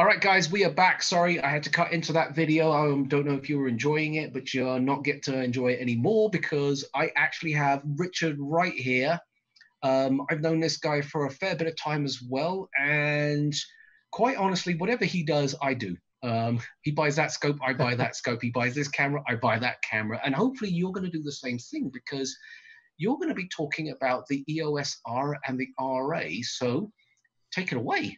All right, guys, we are back. Sorry, I had to cut into that video. I don't know if you were enjoying it, but you're not get to enjoy it anymore because I actually have Richard right here. Um, I've known this guy for a fair bit of time as well, and quite honestly, whatever he does, I do. Um, he buys that scope, I buy that scope. He buys this camera, I buy that camera, and hopefully you're going to do the same thing because you're going to be talking about the EOS R and the RA. So take it away.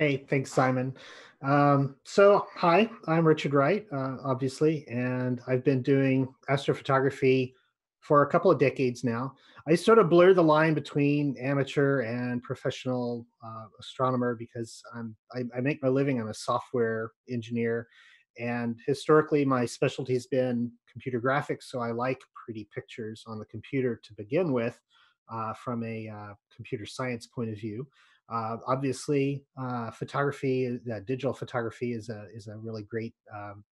Hey, thanks, Simon. Um, so, hi, I'm Richard Wright, uh, obviously, and I've been doing astrophotography for a couple of decades now. I sort of blur the line between amateur and professional uh, astronomer because I'm, I, I, make my living. I'm a software engineer, and historically, my specialty has been computer graphics. So I like pretty pictures on the computer to begin with, uh, from a uh, computer science point of view. Uh, obviously, uh, photography, uh, digital photography, is a is a really great um,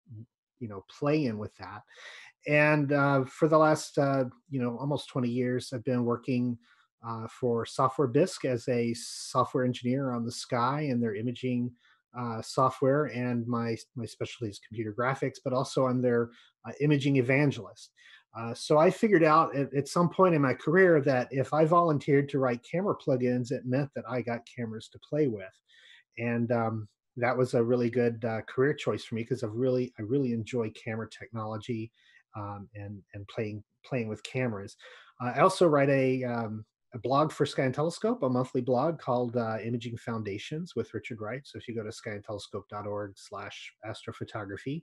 you know play in with that. And uh, for the last uh, you know almost 20 years, I've been working uh, for Software Bisque as a software engineer on the sky and their imaging software. And my my specialty is computer graphics, but also I'm their imaging evangelist. Uh, so I figured out at, at, some point in my career that if I volunteered to write camera plugins, it meant that I got cameras to play with, and um, that was a really good uh, career choice for me because I really I really enjoy camera technology um, and and playing playing with cameras. I also write a um, a blog for Sky and Telescope, a monthly blog called uh, Imaging Foundations with Richard Wright. So if you go to skyandtelescope.org/slash astrophotography,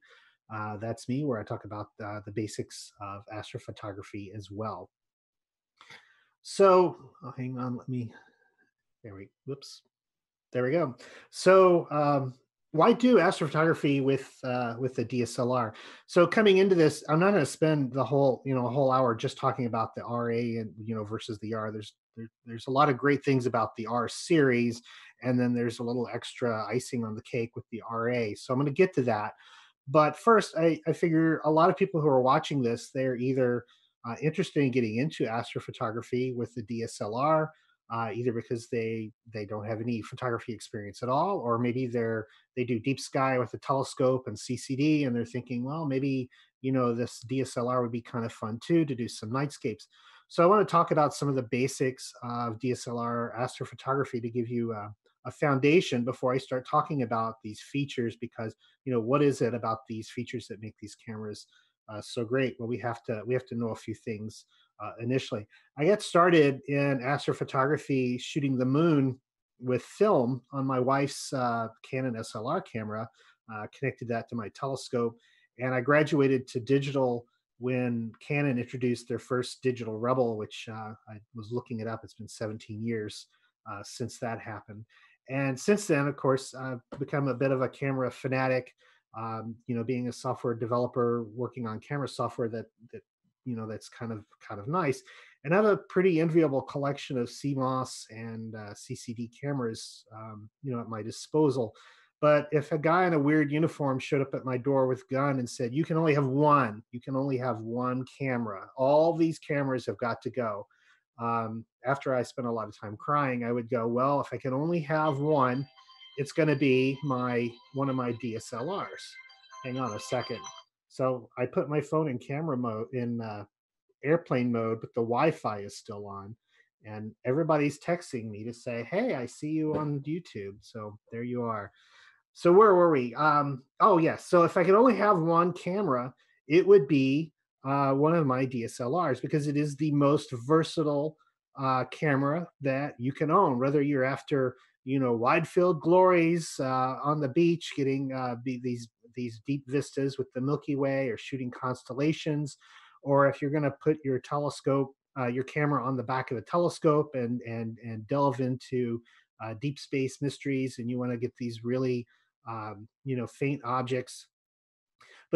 uh, that's me, where I talk about uh, the basics of astrophotography as well. So, oh, hang on, let me. There we. Whoops. There we go. So, um, why do astrophotography with uh, with the DSLR? So, coming into this, I'm not going to spend the whole you know a whole hour just talking about the RA and you know versus the R. There's there, there's a lot of great things about the R series, and then there's a little extra icing on the cake with the RA. So, I'm going to get to that. But first, I, I figure a lot of people who are watching this, they're either uh, interested in getting into astrophotography with the DSLR, uh, either because they they don't have any photography experience at all, or maybe they're they do deep sky with a telescope and CCD, and they're thinking, well, maybe you know this DSLR would be kind of fun too to do some nightscapes. So I want to talk about some of the basics of DSLR astrophotography to give you uh, a foundation before I start talking about these features because you know what is it about these features that make these cameras uh, so great? Well, we have to we have to know a few things uh, initially. I got started in astrophotography shooting the moon with film on my wife's uh, Canon SLR camera, uh, connected that to my telescope, and I graduated to digital when Canon introduced their first digital Rebel, which uh, I was looking it up. It's been 17 years uh, since that happened and since then, of course, I've become a bit of a camera fanatic. Um, you know, being a software developer, working on camera software that that you know that's kind of kind of nice, and I have a pretty enviable collection of CMOS and uh, CCD cameras, um, you know, at my disposal. But if a guy in a weird uniform showed up at my door with gun and said, "You can only have one. You can only have one camera. All these cameras have got to go," um, after I spent a lot of time crying, I would go, well, if I can only have one, it's going to be my one of my DSLRs. Hang on a second. So I put my phone in camera mode in uh, airplane mode, but the Wi-Fi is still on, and everybody's texting me to say, "Hey, I see you on YouTube." So there you are. So where were we? Um, oh yes. So if I could only have one camera, it would be uh, one of my DSLRs because it is the most versatile uh, camera that you can own. Whether you're after you know wide field glories uh, on the beach, getting uh, these these deep vistas with the Milky Way, or shooting constellations, or if you're going to put your telescope, uh, your camera on the back of a telescope and and and delve into uh, deep space mysteries, and you want to get these really um, you know faint objects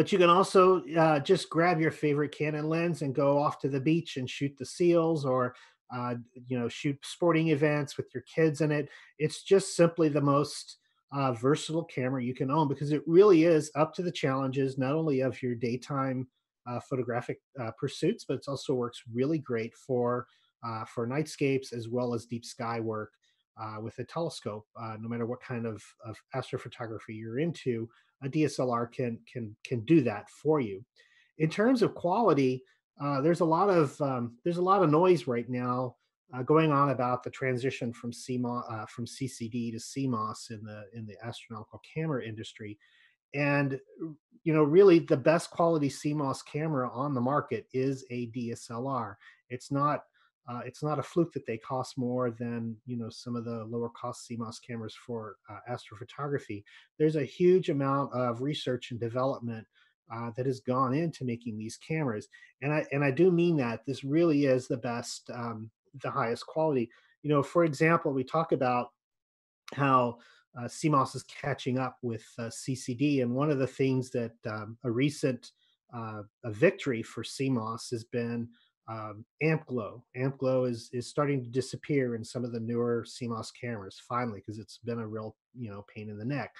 but you can also uh, just grab your favorite Canon lens and go off to the beach and shoot the seals or uh, you know shoot sporting events with your kids in it. It's just simply the most uh, versatile camera you can own because it really is up to the challenges not only of your daytime uh, photographic uh, pursuits, but it also works really great for uh, for nightscapes as well as deep sky work. Uh, with a telescope. Uh, no matter what kind of, of astrophotography you're into, a DSLR can can can do that for you. In terms of quality, uh, there's a lot of um, there's a lot of noise right now uh, going on about the transition from CMOS uh, from CCD to CMOS in the in the astronomical camera industry, and you know really the best quality CMOS camera on the market is a DSLR. It's not uh, it's not a fluke that they cost more than you know some of the lower cost CMOS cameras for uh, astrophotography. There's a huge amount of research and development uh, that has gone into making these cameras, and I and I do mean that this really is the best, um, the highest quality. You know, for example, we talk about how uh, CMOS is catching up with uh, CCD, and one of the things that um, a recent uh, a victory for CMOS has been um, amp glow. Amp glow is is starting to disappear in some of the newer CMOS cameras finally because it's been a real you know pain in the neck.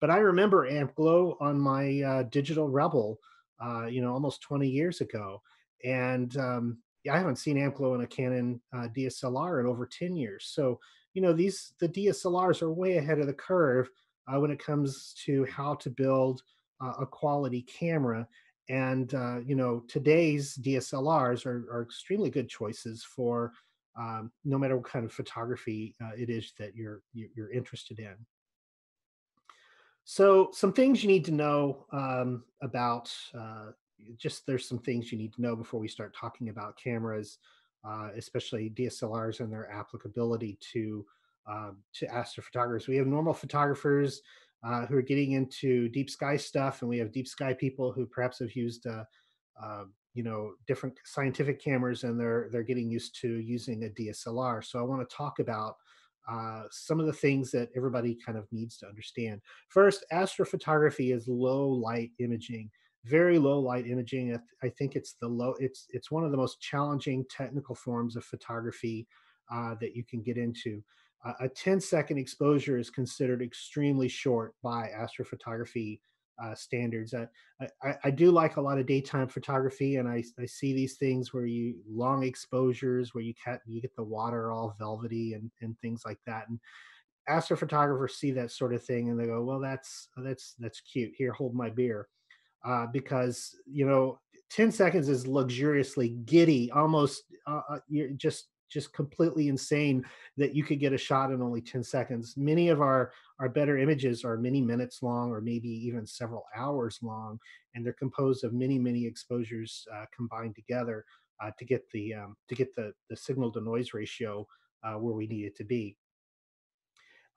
But I remember amp glow on my uh, digital Rebel, uh, you know, almost 20 years ago, and um, I haven't seen amp glow in a Canon uh, DSLR in over 10 years. So you know these the DSLRs are way ahead of the curve uh, when it comes to how to build uh, a quality camera and uh, you know today's DSLRs are, are extremely good choices for um, no matter what kind of photography uh, it is that you're you're interested in. So some things you need to know um, about uh, just there's some things you need to know before we start talking about cameras, uh, especially DSLRs and their applicability to um, to astrophotographers. We have normal photographers uh, who are getting into deep sky stuff, and we have deep sky people who perhaps have used, uh, uh, you know, different scientific cameras, and they're they're getting used to using a DSLR. So I want to talk about uh, some of the things that everybody kind of needs to understand. First, astrophotography is low light imaging, very low light imaging. I think it's the low. It's it's one of the most challenging technical forms of photography uh, that you can get into a 10 second exposure is considered extremely short by astrophotography uh, standards. I, I, I, do like a lot of daytime photography, and I, I see these things where you long exposures where you get you get the water all velvety and and things like that. And astrophotographers see that sort of thing, and they go, "Well, that's that's that's cute. Here, hold my beer," uh, because you know. 10 seconds is luxuriously giddy almost uh, uh you're just just completely insane that you could get a shot in only 10 seconds. Many of our our better images are many minutes long or maybe even several hours long, and they're composed of many many exposures uh, combined together uh, to get the um, to get the the signal to noise ratio uh, where we need it to be.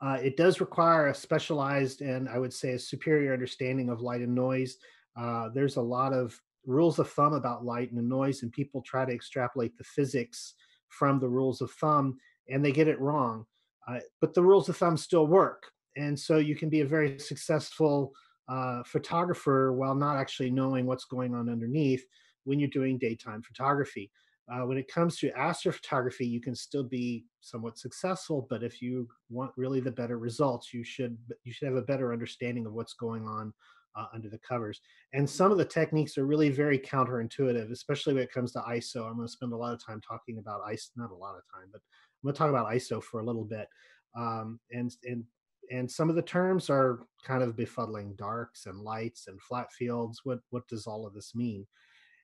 Uh, it does require a specialized and I would say a superior understanding of light and noise. Uh, there's a lot of rules of thumb about light and noise, and people try to extrapolate the physics from the rules of thumb and they get it wrong. Uh, but the rules of thumb still work. And so you can be a very successful uh, photographer while not actually knowing what's going on underneath when you're doing daytime photography. Uh, when it comes to astrophotography, you can still be somewhat successful, but if you want really the better results, you should you should have a better understanding of what's going on uh, under the covers. And some of the techniques are really very counterintuitive, especially when it comes to ISO. I'm going to spend a lot of time talking about ISO, not a lot of time, but I'm going to talk about ISO for a little bit. Um, and and and some of the terms are kind of befuddling, darks and lights and flat fields. What what does all of this mean?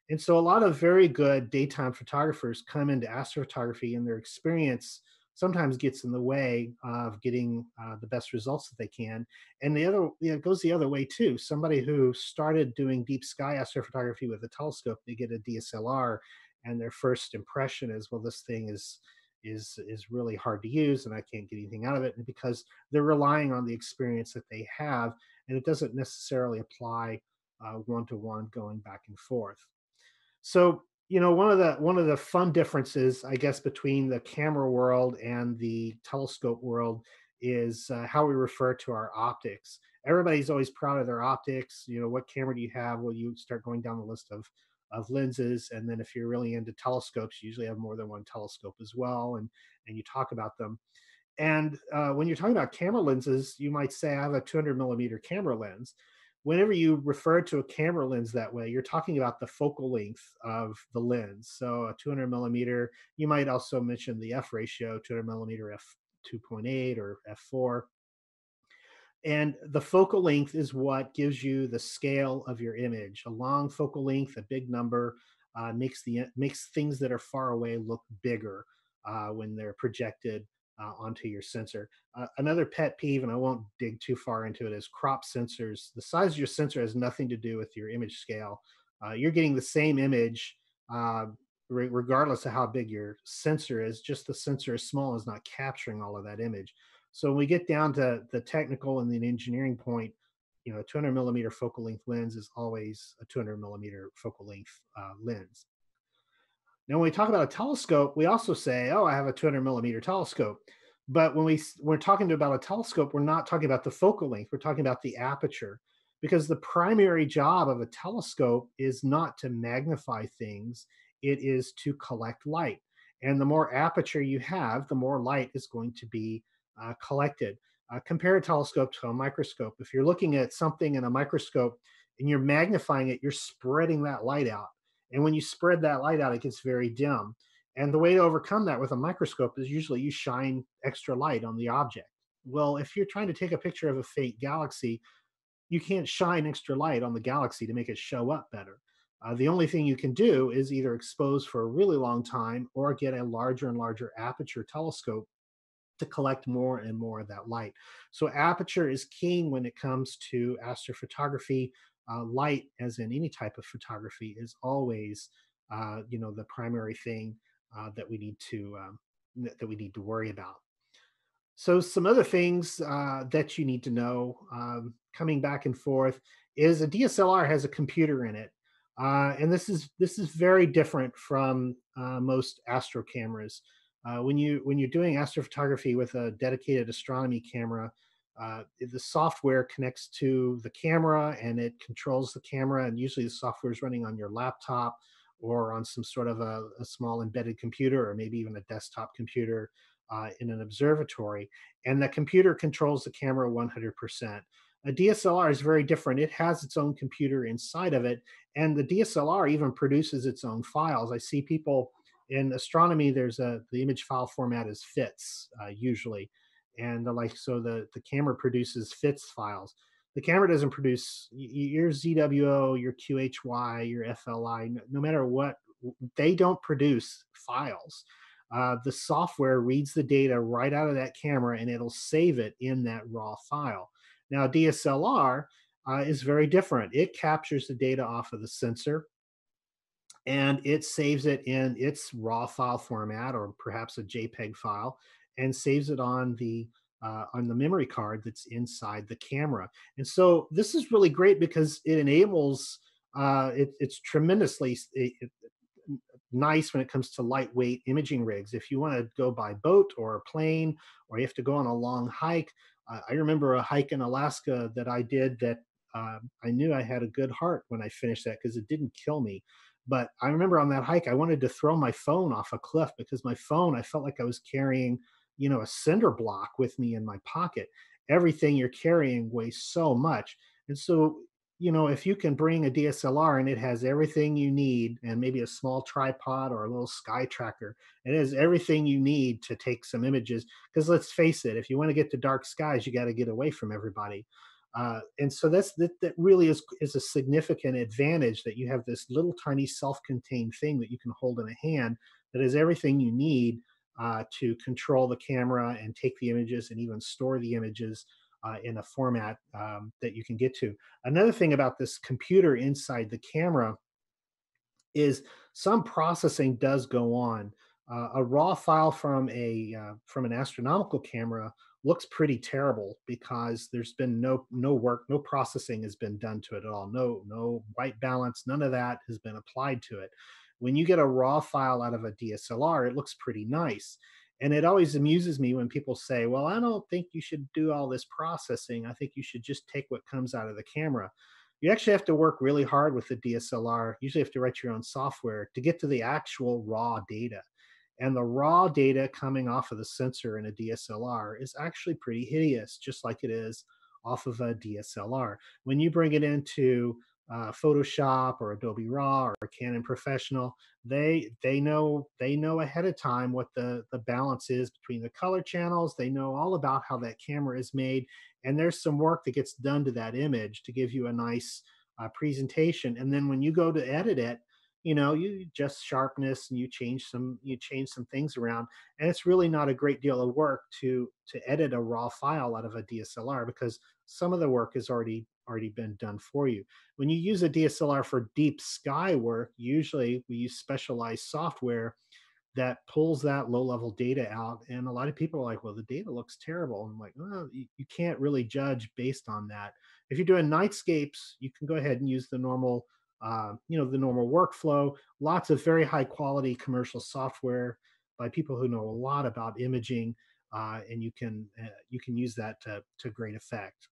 And so a lot of very good daytime photographers come into astrophotography and their experience sometimes gets in the way of getting uh, the best results that they can. And the other, you know, it goes the other way too. Somebody who started doing deep sky astrophotography with a telescope, they get a DSLR, and their first impression is, well, this thing is is is really hard to use, and I can't get anything out of it, and because they're relying on the experience that they have, and it doesn't necessarily apply one to one going back and forth. So you know one of the one of the fun differences i guess between the camera world and the telescope world is uh, how we refer to our optics. Everybody's always proud of their optics you know what camera do you have? Well you start going down the list of of lenses and then if you're really into telescopes you usually have more than one telescope as well and and you talk about them. And uh, when you're talking about camera lenses you might say i have a 200 millimeter camera lens whenever you refer to a camera lens that way, you're talking about the focal length of the lens. So a 200 millimeter, you might also mention the f ratio, 200 millimeter f 2.8 or f4 and the focal length is what gives you the scale of your image. A long focal length a big number uh, makes the makes things that are far away look bigger uh, when they're projected uh, onto your sensor. Uh, another pet peeve, and I won't dig too far into it, is crop sensors. The size of your sensor has nothing to do with your image scale. Uh, you're getting the same image uh, re- regardless of how big your sensor is. Just the sensor is small is not capturing all of that image. So when we get down to the technical and the engineering point, you know, a 200 millimeter focal length lens is always a 200 millimeter focal length uh, lens. Now, when we talk about a telescope, we also say, oh, I have a 200 millimeter telescope. But when we, we're talking about a telescope, we're not talking about the focal length, we're talking about the aperture. Because the primary job of a telescope is not to magnify things, it is to collect light. And the more aperture you have, the more light is going to be uh, collected. Uh, compare a telescope to a microscope. If you're looking at something in a microscope and you're magnifying it, you're spreading that light out. And when you spread that light out, it gets very dim. And the way to overcome that with a microscope is usually you shine extra light on the object. Well, if you're trying to take a picture of a faint galaxy, you can't shine extra light on the galaxy to make it show up better. Uh, the only thing you can do is either expose for a really long time or get a larger and larger aperture telescope to collect more and more of that light. So aperture is king when it comes to astrophotography uh, light, as in any type of photography, is always uh, you know the primary thing uh, that we need to um, that we need to worry about. So some other things uh, that you need to know um, coming back and forth is a DSLR has a computer in it, uh, and this is this is very different from uh, most astro cameras. when you when you're doing astrophotography with a dedicated astronomy camera, uh, the software connects to the camera and it controls the camera and usually the software is running on your laptop or on some sort of a, a small embedded computer or maybe even a desktop computer uh, in an observatory and the computer controls the camera 100% a dslr is very different. It has its own computer inside of it and the dslr even produces its own files. I see people in astronomy there's a the image file format is fits uh, usually and like so the the camera produces fits files. The camera doesn't produce your ZWO your QHY your FLI no, matter what they don't produce files. Uh, the software reads the data right out of that camera and it'll save it in that raw file. Now dslr uh, is very different. It captures the data off of the sensor and it saves it in its raw file format or perhaps a jpeg file and saves it on the uh, on the memory card that's inside the camera. And so this is really great because it enables uh, it, it's tremendously it, it, nice when it comes to lightweight imaging rigs. If you want to go by boat or a plane, or you have to go on a long hike, uh, I remember a hike in Alaska that I did that uh, I knew I had a good heart when I finished that because it didn't kill me. But I remember on that hike, I wanted to throw my phone off a cliff because my phone, I felt like I was carrying you know a cinder block with me in my pocket. Everything you're carrying weighs so much. And so you know if you can bring a dslr and it has everything you need and maybe a small tripod or a little sky tracker it has everything you need to take some images. Because let's face it if you want to get to dark skies you got to get away from everybody. Uh, and so that's that, that really is is a significant advantage that you have this little tiny self-contained thing that you can hold in a hand that has everything you need uh, to control the camera and take the images and even store the images uh, in a format um, that you can get to. Another thing about this computer inside the camera is some processing does go on. Uh, a raw file from a uh, from an astronomical camera looks pretty terrible because there's been no no work, no processing has been done to it at all. No no white balance, none of that has been applied to it when you get a raw file out of a DSLR, it looks pretty nice. And it always amuses me when people say, well, I don't think you should do all this processing. I think you should just take what comes out of the camera. You actually have to work really hard with the DSLR. You usually have to write your own software to get to the actual raw data. And the raw data coming off of the sensor in a DSLR is actually pretty hideous, just like it is off of a DSLR. When you bring it into uh, Photoshop or Adobe Raw or Canon Professional, they they know they know ahead of time what the the balance is between the color channels. They know all about how that camera is made, and there's some work that gets done to that image to give you a nice uh, presentation. And then when you go to edit it, you know you just sharpness and you change some you change some things around and it's really not a great deal of work to to edit a raw file out of a dslr because some of the work is already already been done for you. When you use a dslr for deep sky work usually we use specialized software that pulls that low level data out and a lot of people are like well the data looks terrible. I'm like oh, you, you can't really judge based on that. If you're doing nightscapes you can go ahead and use the normal uh, you know the normal workflow. Lots of very high quality commercial software by people who know a lot about imaging uh, and you can uh, you can use that to, to great effect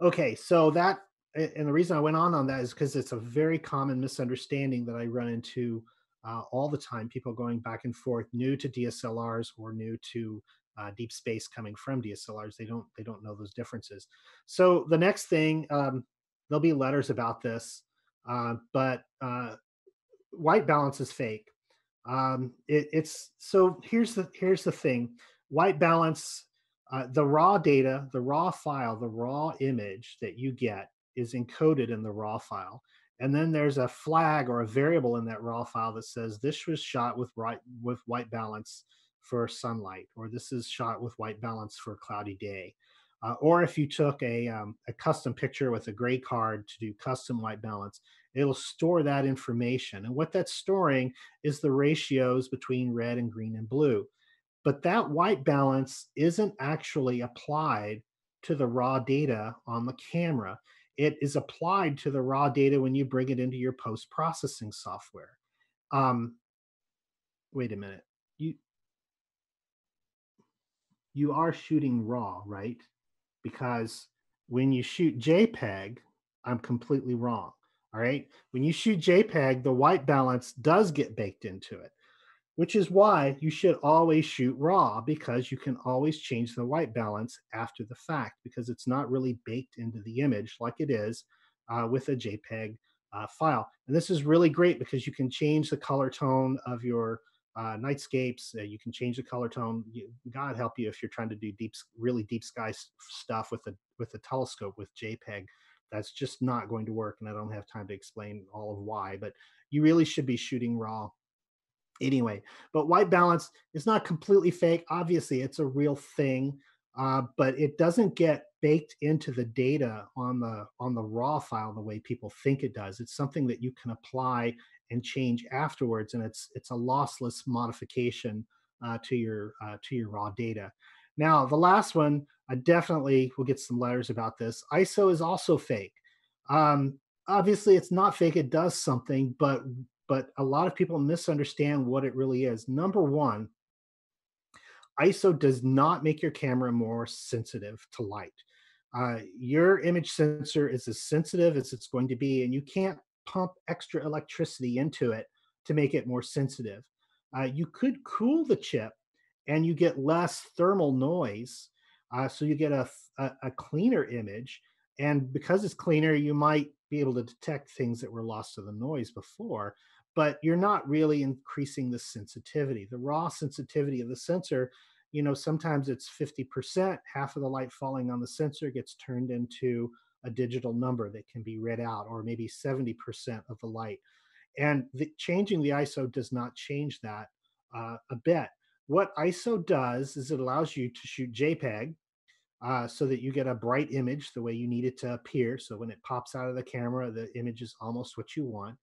okay so that and the reason i went on on that is because it's a very common misunderstanding that i run into uh, all the time people going back and forth new to dslrs or new to uh, deep space coming from dslrs they don't they don't know those differences so the next thing um, there'll be letters about this, uh, but uh, white balance is fake. Um, it, it's so here's the here's the thing: white balance, uh, the raw data, the raw file, the raw image that you get is encoded in the raw file, and then there's a flag or a variable in that raw file that says this was shot with right with white balance for sunlight, or this is shot with white balance for a cloudy day. Uh, or if you took a, um, a custom picture with a gray card to do custom white balance, it'll store that information. And what that's storing is the ratios between red and green and blue. But that white balance isn't actually applied to the raw data on the camera. It is applied to the raw data when you bring it into your post processing software. Um, wait a minute. You you are shooting raw, right? because when you shoot JPEG, I'm completely wrong. All right. When you shoot JPEG, the white balance does get baked into it, which is why you should always shoot RAW because you can always change the white balance after the fact because it's not really baked into the image like it is uh, with a JPEG uh, file. And this is really great because you can change the color tone of your uh, nightscapes. Uh, you can change the color tone. You, God help you if you're trying to do deep, really deep sky stuff with a with a telescope with JPEG. That's just not going to work, and I don't have time to explain all of why. But you really should be shooting raw anyway. But white balance is not completely fake. Obviously, it's a real thing, uh, but it doesn't get baked into the data on the on the raw file the way people think it does. It's something that you can apply and change afterwards, and it's it's a lossless modification uh, to your uh, to your raw data. Now, the last one, I definitely will get some letters about this. ISO is also fake. Um, obviously, it's not fake; it does something, but but a lot of people misunderstand what it really is. Number one, ISO does not make your camera more sensitive to light. Uh, your image sensor is as sensitive as it's going to be, and you can't pump extra electricity into it to make it more sensitive. Uh, you could cool the chip and you get less thermal noise. Uh, so you get a, a, a, cleaner image. And because it's cleaner, you might be able to detect things that were lost to the noise before, but you're not really increasing the sensitivity. The raw sensitivity of the sensor, you know, sometimes it's 50%, half of the light falling on the sensor gets turned into a digital number that can be read out, or maybe 70% of the light. And the, changing the ISO does not change that uh, a bit. What ISO does is it allows you to shoot JPEG uh, so that you get a bright image the way you need it to appear. So when it pops out of the camera, the image is almost what you want.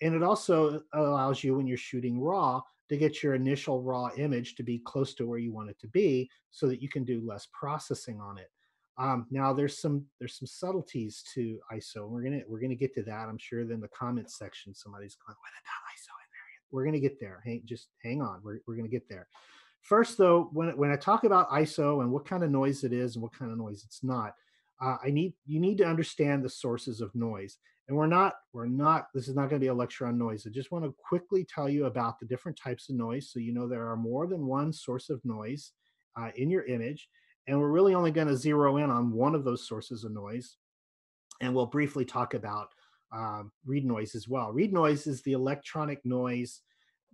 And it also allows you, when you're shooting RAW, to get your initial raw image to be close to where you want it to be so that you can do less processing on it. Um, now there's some there's some subtleties to ISO. We're gonna we're gonna get to that. I'm sure in the comments section somebody's going, "What about ISO in there?" We're gonna get there. Hey, just hang on. We're we're gonna get there. First, though, when when I talk about ISO and what kind of noise it is and what kind of noise it's not, uh, I need you need to understand the sources of noise. And we're not we're not this is not going to be a lecture on noise. I just want to quickly tell you about the different types of noise, so you know there are more than one source of noise uh, in your image and we're really only going to zero in on one of those sources of noise. and we'll briefly talk about um, read noise as well. Read noise is the electronic noise,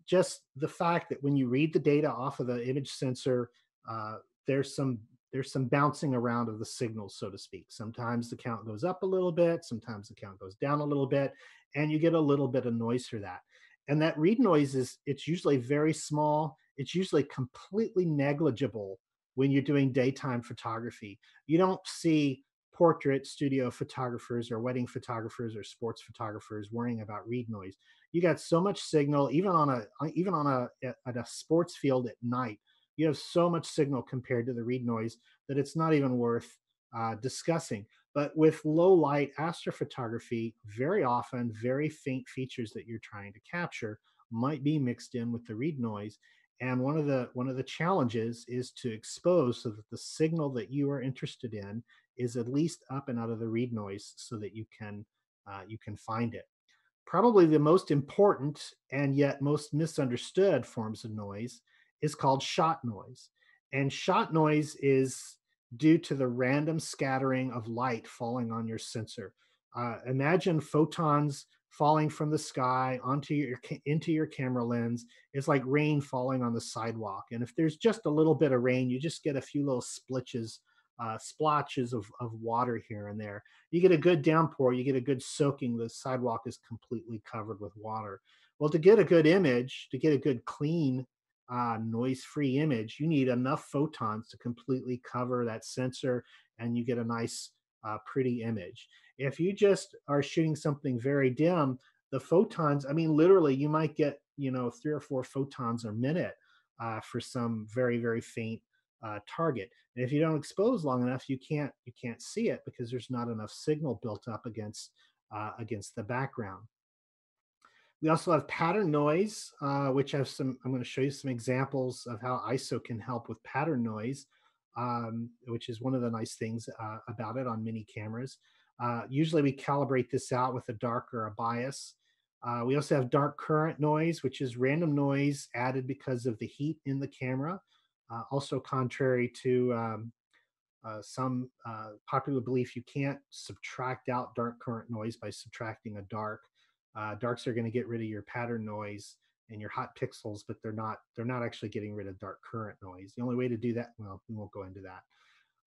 just the fact that when you read the data off of the image sensor, uh, there's some there's some bouncing around of the signals, so to speak. Sometimes the count goes up a little bit, sometimes the count goes down a little bit, and you get a little bit of noise for that. And that read noise is it's usually very small. It's usually completely negligible when you're doing daytime photography. You don't see portrait studio photographers or wedding photographers or sports photographers worrying about read noise. You got so much signal, even on a even on a at a sports field at night. You have so much signal compared to the read noise that it's not even worth uh, discussing. But with low light astrophotography, very often very faint features that you're trying to capture might be mixed in with the read noise. And one of the one of the challenges is to expose so that the signal that you are interested in is at least up and out of the read noise so that you can uh, you can find it. Probably the most important and yet most misunderstood forms of noise is called shot noise. And shot noise is due to the random scattering of light falling on your sensor. Uh, imagine photons falling from the sky onto your into your camera lens it's like rain falling on the sidewalk and if there's just a little bit of rain you just get a few little splitches uh, splotches of, of water here and there. You get a good downpour, you get a good soaking, the sidewalk is completely covered with water. Well, to get a good image, to get a good clean, uh, noise free image, you need enough photons to completely cover that sensor and you get a nice, uh, pretty image. If you just are shooting something very dim, the photons, I mean, literally, you might get, you know, three or four photons a minute uh, for some very, very faint uh, target. And if you don't expose long enough, you can't you can't see it because there's not enough signal built up against uh, against the background. We also have pattern noise, uh, which have some. I'm going to show you some examples of how ISO can help with pattern noise, um, which is one of the nice things uh, about it on mini cameras. Uh, usually, we calibrate this out with a dark or a bias. Uh, we also have dark current noise, which is random noise added because of the heat in the camera. Uh, also, contrary to um, uh, some uh, popular belief, you can't subtract out dark current noise by subtracting a dark. Uh, darks are going to get rid of your pattern noise and your hot pixels, but they're not they're not actually getting rid of dark current noise. The only way to do that, well, we won't go into that.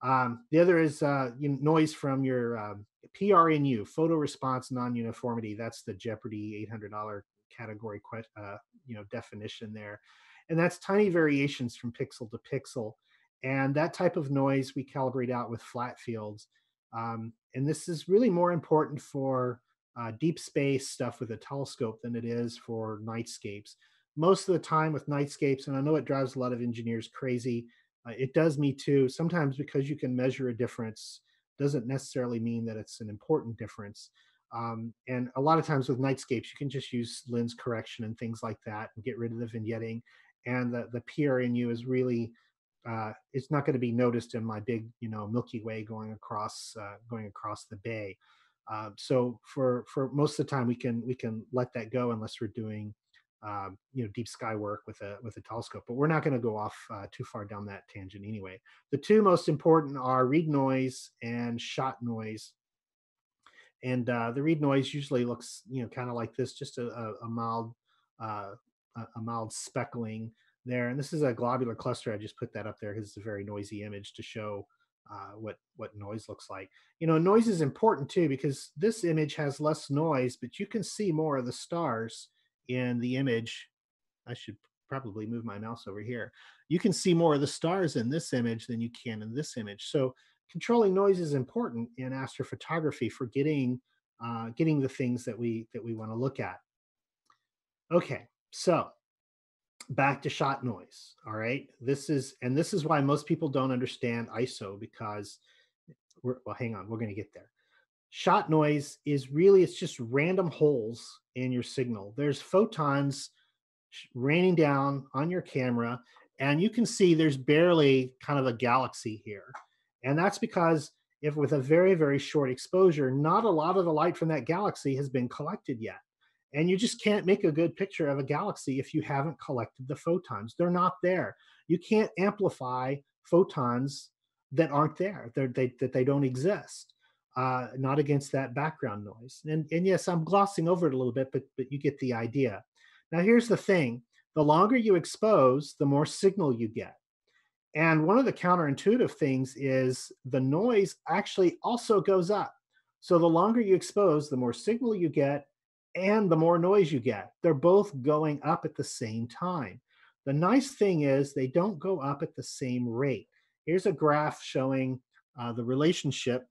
Um, the other is uh, you know, noise from your um, PRNU, photo response non-uniformity. That's the Jeopardy $800 category, uh, you know, definition there and that's tiny variations from pixel to pixel. And that type of noise we calibrate out with flat fields. Um, and this is really more important for uh, deep space stuff with a telescope than it is for nightscapes. Most of the time with nightscapes, and I know it drives a lot of engineers crazy, uh, it does me too. Sometimes because you can measure a difference doesn't necessarily mean that it's an important difference. Um, and a lot of times with nightscapes, you can just use lens correction and things like that and get rid of the vignetting and the, the PRNU is really uh, it's not going to be noticed in my big you know Milky Way going across uh, going across the bay. Uh, so for for most of the time we can we can let that go unless we're doing um, you know deep sky work with a with a telescope. But we're not going to go off uh, too far down that tangent anyway. The two most important are read noise and shot noise. And uh, the read noise usually looks you know kind of like this, just a, a, a mild uh, a mild speckling there. And this is a globular cluster. I just put that up there because it's a very noisy image to show uh, what what noise looks like. You know, noise is important too because this image has less noise, but you can see more of the stars in the image. I should probably move my mouse over here. You can see more of the stars in this image than you can in this image. So controlling noise is important in astrophotography for getting uh, getting the things that we that we want to look at. Okay, so back to shot noise. All right. This is, and this is why most people don't understand ISO because we're, well, hang on, we're going to get there. Shot noise is really, it's just random holes in your signal. There's photons raining down on your camera, and you can see there's barely kind of a galaxy here. And that's because if with a very, very short exposure, not a lot of the light from that galaxy has been collected yet. And you just can't make a good picture of a galaxy if you haven't collected the photons. They're not there. You can't amplify photons that aren't there, they, that they don't exist. uh, not against that background noise. And, and yes, I'm glossing over it a little bit, but, but you get the idea. Now, here's the thing the longer you expose, the more signal you get. And one of the counterintuitive things is the noise actually also goes up. So the longer you expose, the more signal you get and the more noise you get. They're both going up at the same time. The nice thing is they don't go up at the same rate. Here's a graph showing uh, the relationship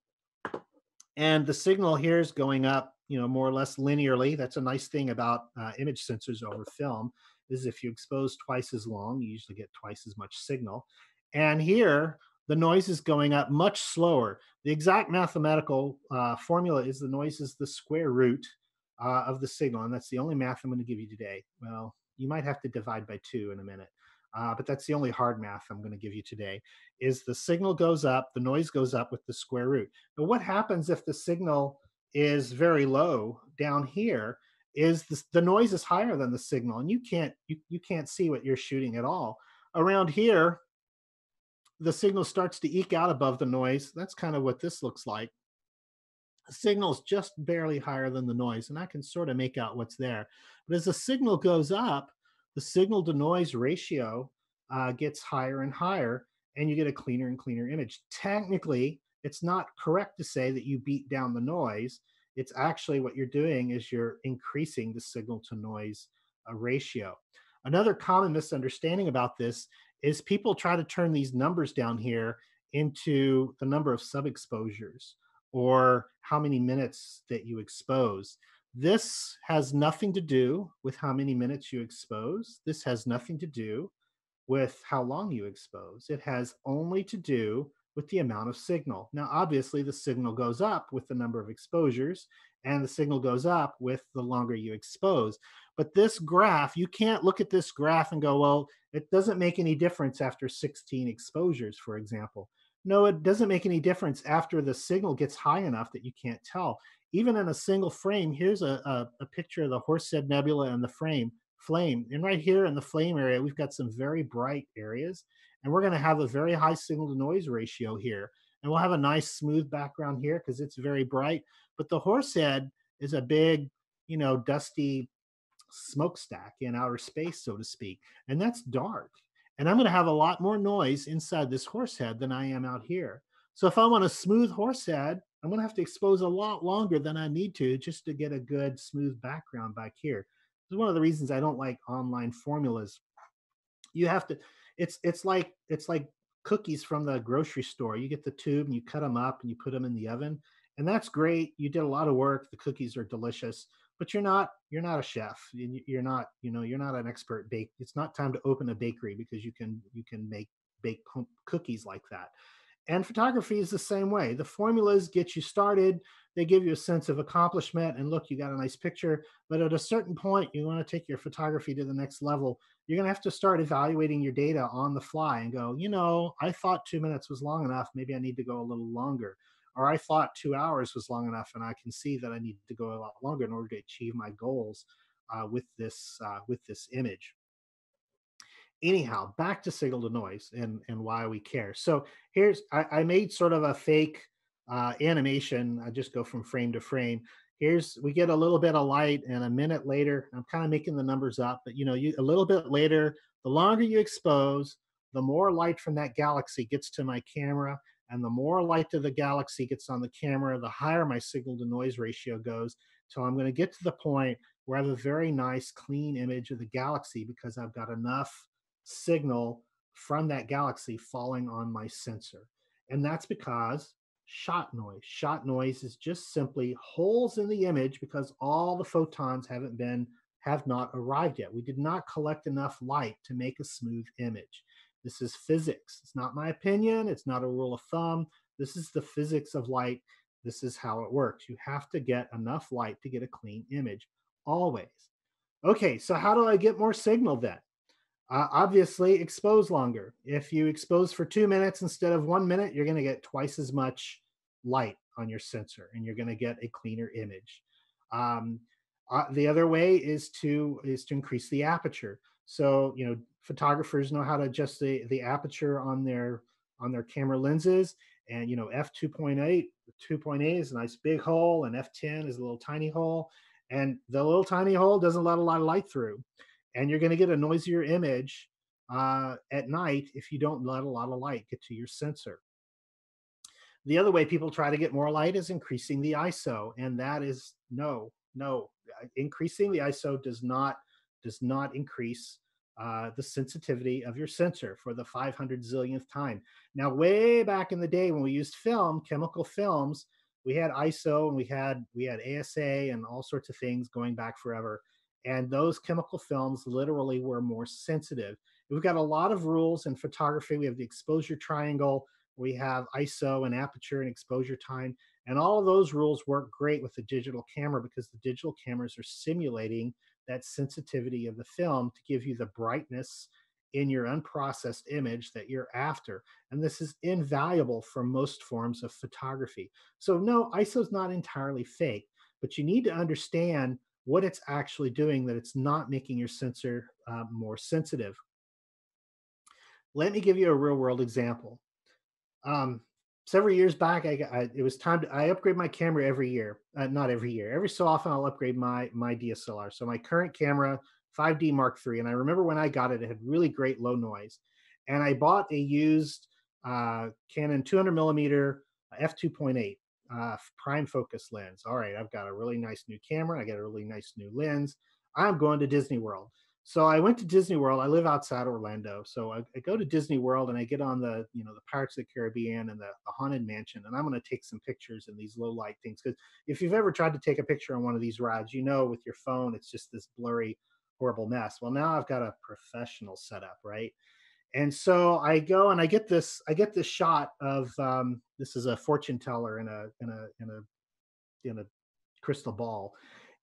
and the signal here is going up, you know, more or less linearly. That's a nice thing about uh, image sensors over film is if you expose twice as long, you usually get twice as much signal. And here, the noise is going up much slower. The exact mathematical uh, formula is the noise is the square root uh, of the signal, and that's the only math I'm going to give you today. Well, you might have to divide by two in a minute uh, but that's the only hard math I'm going to give you today, is the signal goes up, the noise goes up with the square root. But what happens if the signal is very low down here is the, the noise is higher than the signal and you can't you, you can't see what you're shooting at all. Around here, the signal starts to eke out above the noise. That's kind of what this looks like. The signal just barely higher than the noise, and I can sort of make out what's there. But as the signal goes up, the signal to noise ratio uh, gets higher and higher, and you get a cleaner and cleaner image. Technically, it's not correct to say that you beat down the noise. It's actually what you're doing is you're increasing the signal to noise uh, ratio. Another common misunderstanding about this is people try to turn these numbers down here into the number of sub exposures or how many minutes that you expose. This has nothing to do with how many minutes you expose. This has nothing to do with how long you expose. It has only to do with the amount of signal. Now, obviously, the signal goes up with the number of exposures, and the signal goes up with the longer you expose. But this graph, you can't look at this graph and go, well, it doesn't make any difference after 16 exposures, for example. No, it doesn't make any difference after the signal gets high enough that you can't tell even in a single frame, here's a, a, a picture of the Horsehead Nebula and the frame flame. And right here in the flame area, we've got some very bright areas. And we're going to have a very high signal to noise ratio here. And we'll have a nice smooth background here because it's very bright. But the Horsehead is a big, you know, dusty smokestack in outer space, so to speak. And that's dark. And I'm going to have a lot more noise inside this horsehead than I am out here. So if I want a smooth horsehead, I'm going to have to expose a lot longer than I need to just to get a good smooth background back here. This is one of the reasons I don't like online formulas. You have to, it's it's like it's like cookies from the grocery store. You get the tube and you cut them up and you put them in the oven, and that's great. You did a lot of work. The cookies are delicious, but you're not you're not a chef. You're not you know you're not an expert bake. It's not time to open a bakery because you can you can make bake cookies like that. And photography is the same way. The formulas get you started, they give you a sense of accomplishment, and look, you got a nice picture. But at a certain point, you want to take your photography to the next level. You're going to have to start evaluating your data on the fly and go, you know, I thought two minutes was long enough. Maybe I need to go a little longer. Or I thought two hours was long enough, and I can see that I need to go a lot longer in order to achieve my goals uh, with this uh, with this image. Anyhow back to signal to noise and and why we care. So here's i, I made sort of a fake uh, animation. I just go from frame to frame. Here's we get a little bit of light and a minute later i'm kind of making the numbers up but you know you a little bit later the longer you expose the more light from that galaxy gets to my camera and the more light to the galaxy gets on the camera the higher my signal to noise ratio goes so i'm going to get to the point where i have a very nice clean image of the galaxy because i've got enough signal from that galaxy falling on my sensor. And that's because shot noise. Shot noise is just simply holes in the image because all the photons haven't been have not arrived yet. We did not collect enough light to make a smooth image. This is physics. It's not my opinion, it's not a rule of thumb. This is the physics of light. This is how it works. You have to get enough light to get a clean image always. Okay, so how do I get more signal then? Uh, obviously, expose longer. If you expose for two minutes instead of one minute, you're going to get twice as much light on your sensor, and you're going to get a cleaner image. Um, uh, the other way is to is to increase the aperture. So you know, photographers know how to adjust the the aperture on their on their camera lenses, and you know, f 2.8 2.8 is a nice big hole, and f10 is a little tiny hole, and the little tiny hole doesn't let a lot of light through, and you're going to get a noisier image uh, at night if you don't let a lot of light get to your sensor. The other way people try to get more light is increasing the ISO, and that is no, no. Increasing the ISO does not does not increase uh, the sensitivity of your sensor for the 500 zillionth time. Now, way back in the day when we used film, chemical films, we had ISO and we had we had ASA and all sorts of things going back forever. And those chemical films literally were more sensitive. We've got a lot of rules in photography. We have the exposure triangle, we have ISO and aperture and exposure time. And all of those rules work great with the digital camera because the digital cameras are simulating that sensitivity of the film to give you the brightness in your unprocessed image that you're after. And this is invaluable for most forms of photography. So, no, ISO is not entirely fake, but you need to understand what it's actually doing, that it's not making your sensor uh, more sensitive. Let me give you a real world example. Um, several years back, I, I, it was time to I upgrade my camera every year. Uh, not every year. Every so often, I'll upgrade my my DSLR. So my current camera, 5D Mark III, and I remember when I got it, it had really great low noise, and I bought a used uh, Canon 200 millimeter f2.8 uh, prime focus lens. All right, I've got a really nice new camera. I got a really nice new lens. I'm going to Disney World. So I went to Disney World. I live outside Orlando, so I, I, go to Disney World and I get on the you know the Pirates of the Caribbean and the, the Haunted Mansion, and I'm going to take some pictures in these low light things. Because if you've ever tried to take a picture on one of these rides, you know with your phone it's just this blurry, horrible mess. Well, now I've got a professional setup, right? And so I go and I get this I get this shot of um, this is a fortune teller in a in a in a in a crystal ball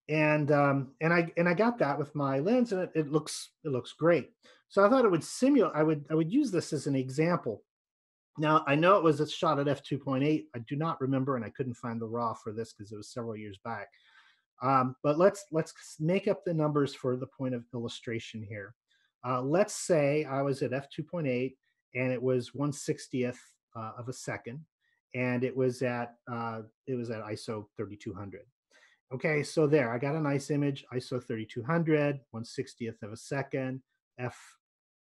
and um, and I and I got that with my lens, and it, it looks it looks great. So I thought it would simulate. I would I would use this as an example. Now I know it was a shot at f two point eight. I do not remember, and I couldn't find the raw for this because it was several years back. Um, but let's let's make up the numbers for the point of illustration here. Uh, let's say I was at f two point eight, and it was one sixtieth uh, of a second, and it was at uh, it was at ISO thirty two hundred. Okay, so there, I got a nice image, ISO 3200, 160th of a second, f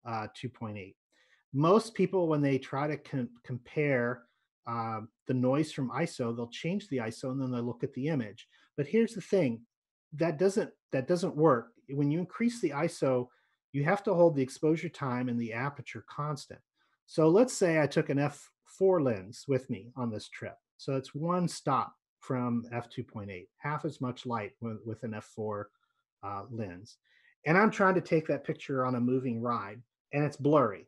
uh, 2.8. Most people, when they try to com- compare uh, the noise from ISO, they'll change the ISO and then they look at the image. But here's the thing, that doesn't that doesn't work. When you increase the ISO, you have to hold the exposure time and the aperture constant. So let's say I took an f4 lens with me on this trip. So it's one stop from f2.8, half as much light with, with an f4 uh, lens. And I'm trying to take that picture on a moving ride and it's blurry.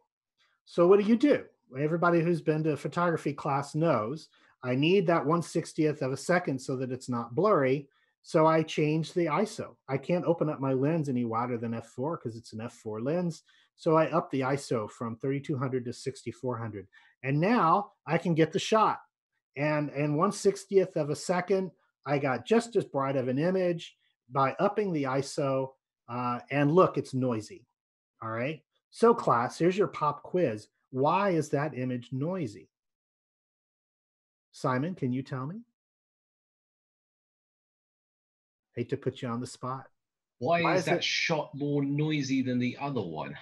So what do you do? Everybody who's been to a photography class knows I need that 160th of a second so that it's not blurry. So I change the ISO. I can't open up my lens any wider than f4 because it's an f4 lens. So I up the ISO from 3200 to 6400. And now I can get the shot and in 160th of a second, I got just as bright of an image by upping the ISO. Uh, and look, it's noisy. All right. So, class, here's your pop quiz. Why is that image noisy? Simon, can you tell me? Hate to put you on the spot. Why, Why is, is, that it... shot more noisy than the other one?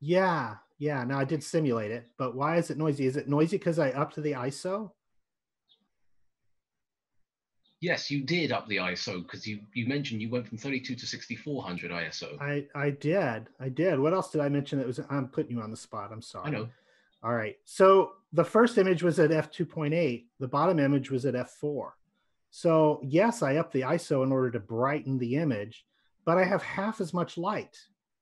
Yeah, yeah. Now I did simulate it, but why is it noisy? Is it noisy because I upped the ISO? Yes, you did up the ISO because you, you mentioned you went from 32 to 6400 ISO. I, I did. I did. What else did I mention that was I'm putting you on the spot. I'm sorry. I know. All right. So the first image was at f2.8. The bottom image was at f4. So yes, I upped the ISO in order to brighten the image, but I have half as much light.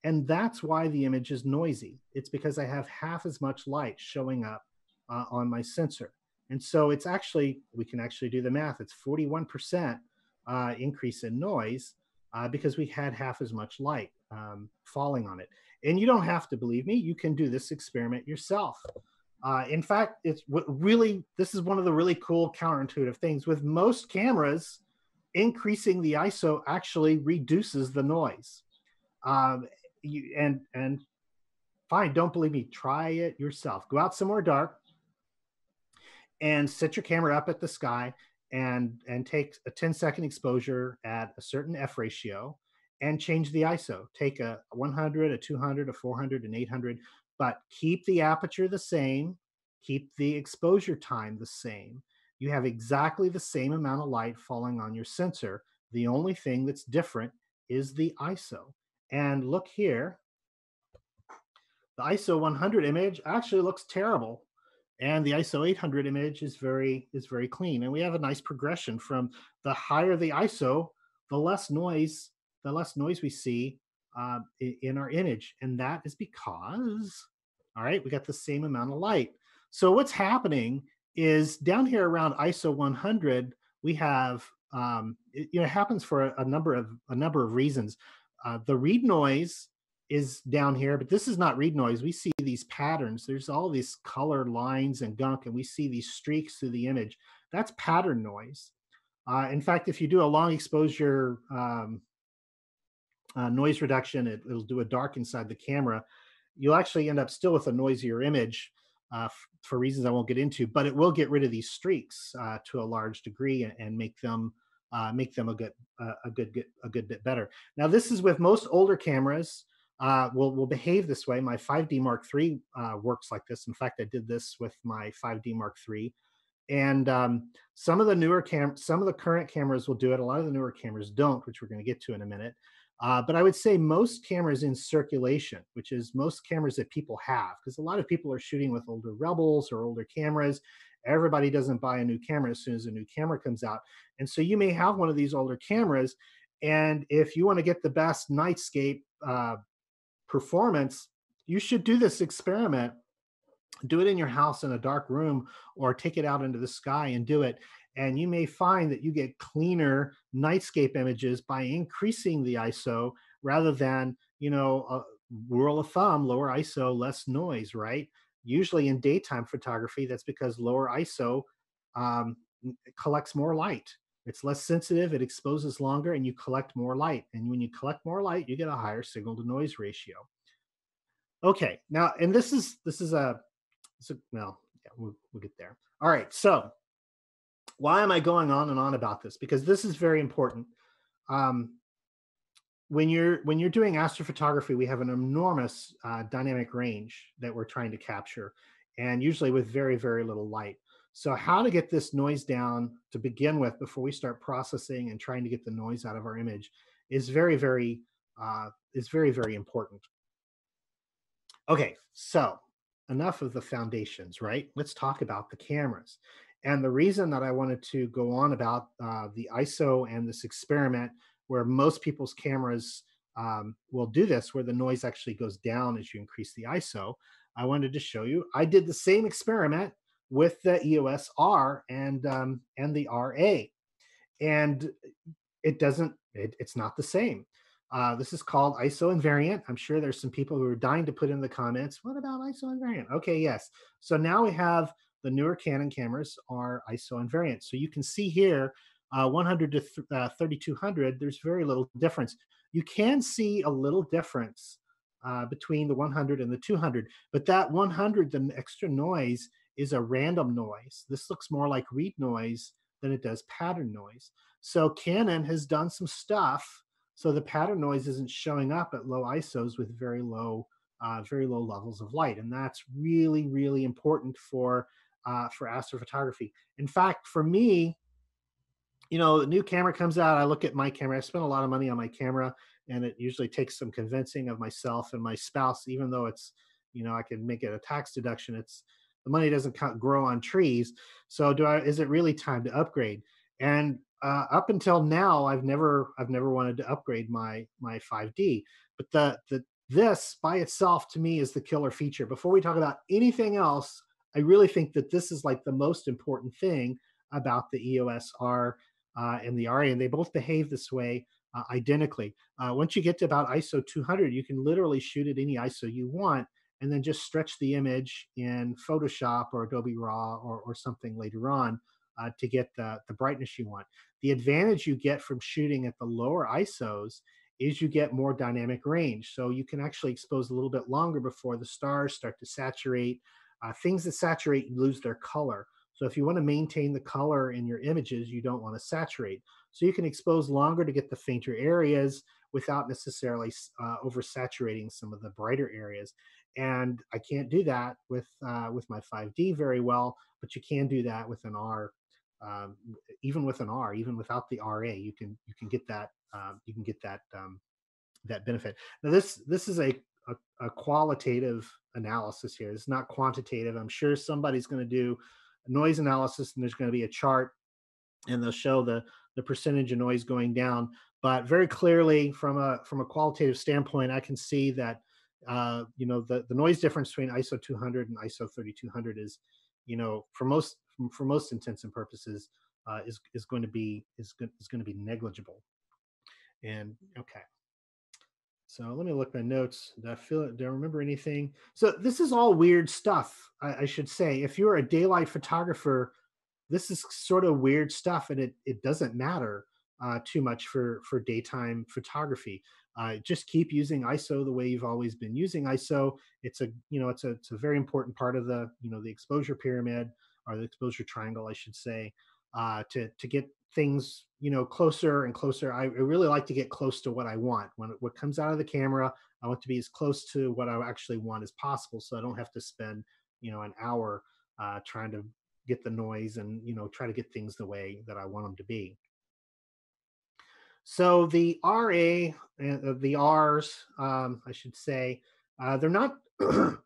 And that's why the image is noisy. It's because I have half as much light showing up uh, on my sensor. And so it's actually, we can actually do the math. It's 41% uh, increase in noise uh, because we had half as much light um, falling on it. And you don't have to believe me. You can do this experiment yourself. Uh, in fact, it's really, this is one of the really cool counterintuitive things. With most cameras, increasing the ISO actually reduces the noise. Um, you, and, and fine, don't believe me, try it yourself. Go out somewhere dark, and set your camera up at the sky and and take a 10 second exposure at a certain f ratio and change the iso take a 100 a 200 a 400 an 800 but keep the aperture the same. Keep the exposure time the same. You have exactly the same amount of light falling on your sensor. The only thing that's different is the iso and look here. The iso 100 image actually looks terrible and the ISO 800 image is very is very clean. And we have a nice progression from the higher the ISO, the less noise the less noise we see uh, in our image, and that is because all right, we got the same amount of light. So what's happening is down here around ISO 100, we have um, it, you know it happens for a, a number of a number of reasons. Uh, the read noise is down here, but this is not read noise. We see these patterns. There's all these color lines and gunk, and we see these streaks through the image. That's pattern noise. Uh, in fact, if you do a long exposure um, uh, noise reduction, it, will do a dark inside the camera. You'll actually end up still with a noisier image uh, for reasons I won't get into, but it will get rid of these streaks uh, to a large degree and, and make them uh, make them a good a good a good bit better. Now, this is with most older cameras uh, will will behave this way. My 5D Mark III uh, works like this. In fact, I did this with my 5D Mark III, and um, some of the newer cam, some of the current cameras will do it. A lot of the newer cameras don't, which we're going to get to in a minute. Uh, but I would say most cameras in circulation, which is most cameras that people have, because a lot of people are shooting with older Rebels or older cameras. Everybody doesn't buy a new camera as soon as a new camera comes out, and so you may have one of these older cameras. And if you want to get the best nightscape uh, performance, you should do this experiment. Do it in your house in a dark room or take it out into the sky and do it. And you may find that you get cleaner nightscape images by increasing the ISO rather than, you know, a rule of thumb, lower ISO, less noise, right? Usually in daytime photography, that's because lower ISO um, collects more light. It's less sensitive, it exposes longer, and you collect more light. And when you collect more light, you get a higher signal to noise ratio. Okay, now, and this is this is a, a well, yeah, we'll, we'll get there. All right, so why am I going on and on about this? Because this is very important. Um, when you're when you're doing astrophotography, we have an enormous uh, dynamic range that we're trying to capture, and usually with very very little light. So, how to get this noise down to begin with before we start processing and trying to get the noise out of our image is very, very uh, is very, very important. Okay, so enough of the foundations, right? Let's talk about the cameras. And the reason that I wanted to go on about uh, the ISO and this experiment, where most people's cameras um, will do this, where the noise actually goes down as you increase the ISO, I wanted to show you. I did the same experiment with the EOS R and um, and the RA, and it doesn't. It, it's not the same. Uh, this is called ISO invariant. I'm sure there's some people who are dying to put in the comments. What about ISO invariant? Okay, yes. So now we have the newer Canon cameras are ISO invariant. So you can see here, uh, 100 to th- uh, 3200. There's very little difference. You can see a little difference uh, between the 100 and the 200, but that 100, the extra noise is a random noise. This looks more like read noise than it does pattern noise. So Canon has done some stuff so the pattern noise isn't showing up at low ISOs with very low, uh, very low levels of light, and that's really, really important for uh, for astrophotography. In fact, for me, you know, the new camera comes out. I look at my camera. I spend a lot of money on my camera, and it usually takes some convincing of myself and my spouse. Even though it's, you know, I can make it a tax deduction. It's the money doesn't grow on trees. So do I? Is it really time to upgrade? And uh, up until now, I've never I've never wanted to upgrade my my 5D. But the the this by itself to me is the killer feature. Before we talk about anything else, I really think that this is like the most important thing about the EOS R uh, and the RA, and they both behave this way uh, identically. Uh, once you get to about ISO 200, you can literally shoot at any ISO you want, and then just stretch the image in Photoshop or Adobe Raw or, or something later on uh, to get the, the brightness you want. The advantage you get from shooting at the lower ISOs is you get more dynamic range. So you can actually expose a little bit longer before the stars start to saturate. Uh, things that saturate lose their color. So if you want to maintain the color in your images, you don't want to saturate. So you can expose longer to get the fainter areas without necessarily uh, oversaturating some of the brighter areas. And I can't do that with uh, with my 5D very well, but you can do that with an R. Um, even with an R, even without the RA, you can you can get that um, you can get that um, that benefit. Now this this is a, a, a qualitative analysis here. It's not quantitative. I'm sure somebody's going to do noise analysis and there's going to be a chart and they'll show the the percentage of noise going down. But very clearly, from a from a qualitative standpoint, I can see that uh, you know the the noise difference between ISO 200 and ISO 3200 is you know for most for most intents and purposes uh, is is going to be is is going to be negligible. And okay. So let me look my notes. Do I feel do I remember anything? So this is all weird stuff, I, I should say. If you're a daylight photographer, this is sort of weird stuff, and it it doesn't matter uh, too much for for daytime photography. Uh, just keep using ISO the way you've always been using ISO. It's a you know it's a it's a very important part of the you know the exposure pyramid or the exposure triangle, I should say, uh, to to get things you know closer and closer. I, really like to get close to what I want. When what comes out of the camera, I want to be as close to what I actually want as possible, so I don't have to spend you know an hour uh, trying to get the noise and you know try to get things the way that I want them to be. So the RA, uh, the R's, um, I should say, uh, they're not.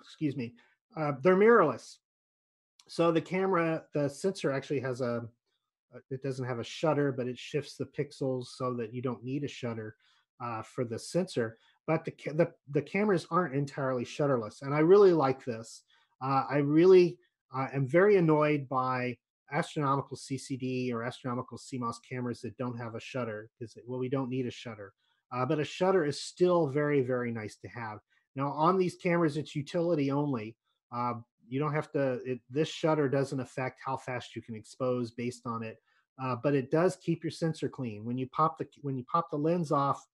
excuse me, uh, they're mirrorless. So the camera, the sensor actually has a uh, it doesn't have a shutter, but it shifts the pixels so that you don't need a shutter uh, for the sensor. But the, the, the cameras aren't entirely shutterless, and I really like this. Uh, I really am very annoyed by astronomical CCD or astronomical CMOS cameras that don't have a shutter because well we don't need a shutter, uh, but a shutter is still very very nice to have. Now on these cameras it's utility only. Uh, you don't have to it, this shutter doesn't affect how fast you can expose based on it uh, but it does keep your sensor clean when you pop the when you pop the lens off